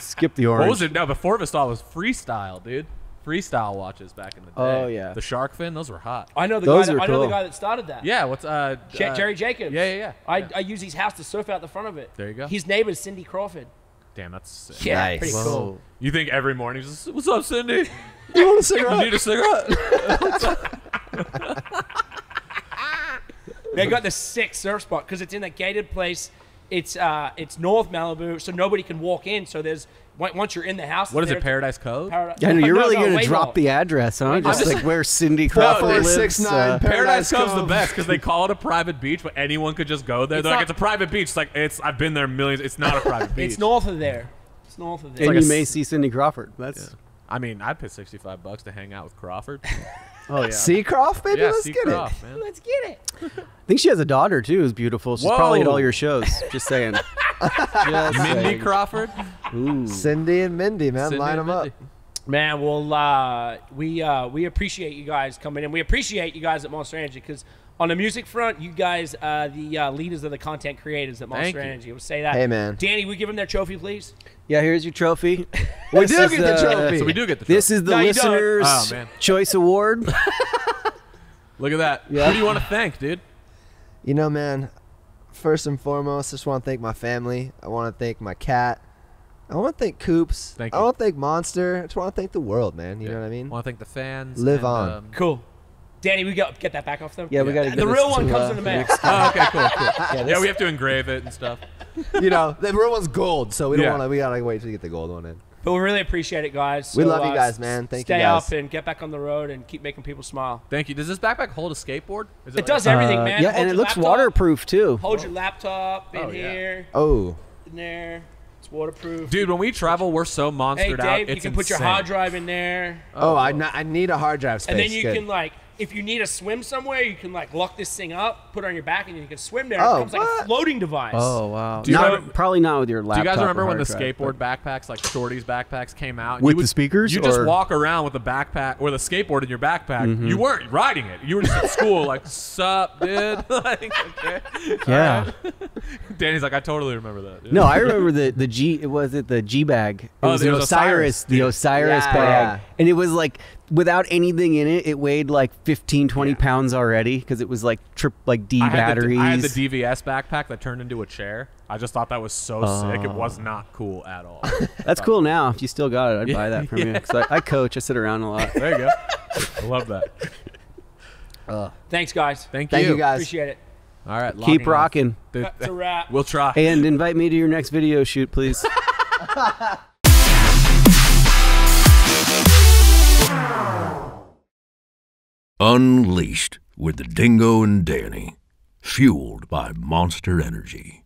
Skip the orange. What was it? No, before Vestal was freestyle, dude. freestyle watches back in the day. Oh, yeah. the shark fin. Those were hot. I know the Those guy. That, are I know the guy that started that. Yeah. What's uh? Je- uh, Jerry Jacobs. Yeah, yeah, yeah. I, Yeah. I use his house to surf out the front of it. There you go. His neighbor's Cindy Crawford. Damn, that's sick. Yeah, Nice. pretty Whoa. cool. You think every morning, he's just, what's up, Cindy? You want a cigarette? You cigarette? need a cigarette? They got the sick surf spot because it's in a gated place. It's uh, it's North Malibu, so nobody can walk in. So there's once you're in the house. what is it, Paradise Cove? Paradise. Yeah, no, you're really no, gonna drop more. the address, huh? Just, just- like where Cindy Crawford Four, lives. six, nine, uh, Paradise Paradise Cove's the best because they call it a private beach, but anyone could just go there. It's They're like, it's a private beach. It's like it's. I've been there millions. It's not a private beach. It's north of there. It's north of there. and like a you may see Cindy Crawford. That's I mean, I'd pay sixty-five bucks to hang out with Crawford. Oh yeah. Seacroft, baby. yeah, Let's see get Croft, man. Let's get it. I think she has a daughter too, who's beautiful. She's probably at all your shows. Just saying. Just Mindy saying. Crawford. Ooh. Cindy and Mindy, man, Cindy line and them up. Mindy. Man, well, uh, we uh, we appreciate you guys coming in. We appreciate you guys at Monster Energy because on the music front, you guys are the uh, leaders of the content creators at Monster Thank. Energy. We'll say that. Hey, man. Danny, we give them their trophy, please. Yeah, here's your trophy. We do get the uh, trophy. So we do get the. Trophy. This is the No, listeners' Oh, man. choice award. Look at that. Yeah. Who do you want to thank, dude? You know, man, first and foremost, I just want to thank my family. I want to thank my cat. I want to thank Coops. Thank I you. want to thank Monster. I just want to thank the world, man. You know what I mean? I Want to thank the fans. Live and, on. um, Cool. Danny, we got get that back off them. Yeah, we got to The real one to, comes uh, in the mail. oh, okay, cool, cool. yeah, this- we have to engrave it and stuff. you know, the real one's gold, so we don't Yeah. want to. We gotta wait till you get the gold one in. But we really appreciate it, guys. We So, love you uh, guys, man. Thank you stay up and get back on the road and keep making people smile. Thank you. Does this backpack hold a skateboard? Is It does everything, Uh, man. Yeah, Hold and it looks laptop, waterproof too. Hold your laptop in Oh, yeah. here, Oh, in there. It's waterproof. Dude, when we travel, we're so monstered hey out. Dave, It's you can put your insane. hard drive in there. oh, I, n- I need a hard drive space. And then you Good. can like, if you need to swim somewhere, you can like lock this thing up, put it on your back, and you can swim there. Oh, it becomes like a floating device. Oh wow! Do you Not- remember- probably not with your laptop. Do you guys remember when the drive, skateboard backpacks, like Shorty's backpacks, came out? With you the speakers, You just walk around with a backpack or the skateboard in your backpack. Mm-hmm. You weren't riding it. You were just at school, like, "Sup, dude?" like, okay. Yeah. Danny's like, "I totally remember that." dude." No, I remember the the G. It was it the G bag. It Oh, was the Osiris, Osiris, the. Osiris Yeah, bag, yeah. and it was like without anything in it, it weighed like 15, 20 pounds already because it was like trip like D I had, the, batteries. I had the DVS backpack that turned into a chair. I just thought that was so sick. It was Oh. not cool at all. That's cool now. If you still got it, I'd Yeah, buy that from you. yeah. 'Cause I, I coach. I sit around a lot. there you go. I love that. Thanks, guys. Thank, Thank you guys. Appreciate it. All right, Keep rocking, Dude, That's a wrap. We'll try. and invite me to your next video shoot, please. Unleashed with the Dingo and Danny. Fueled by Monster Energy.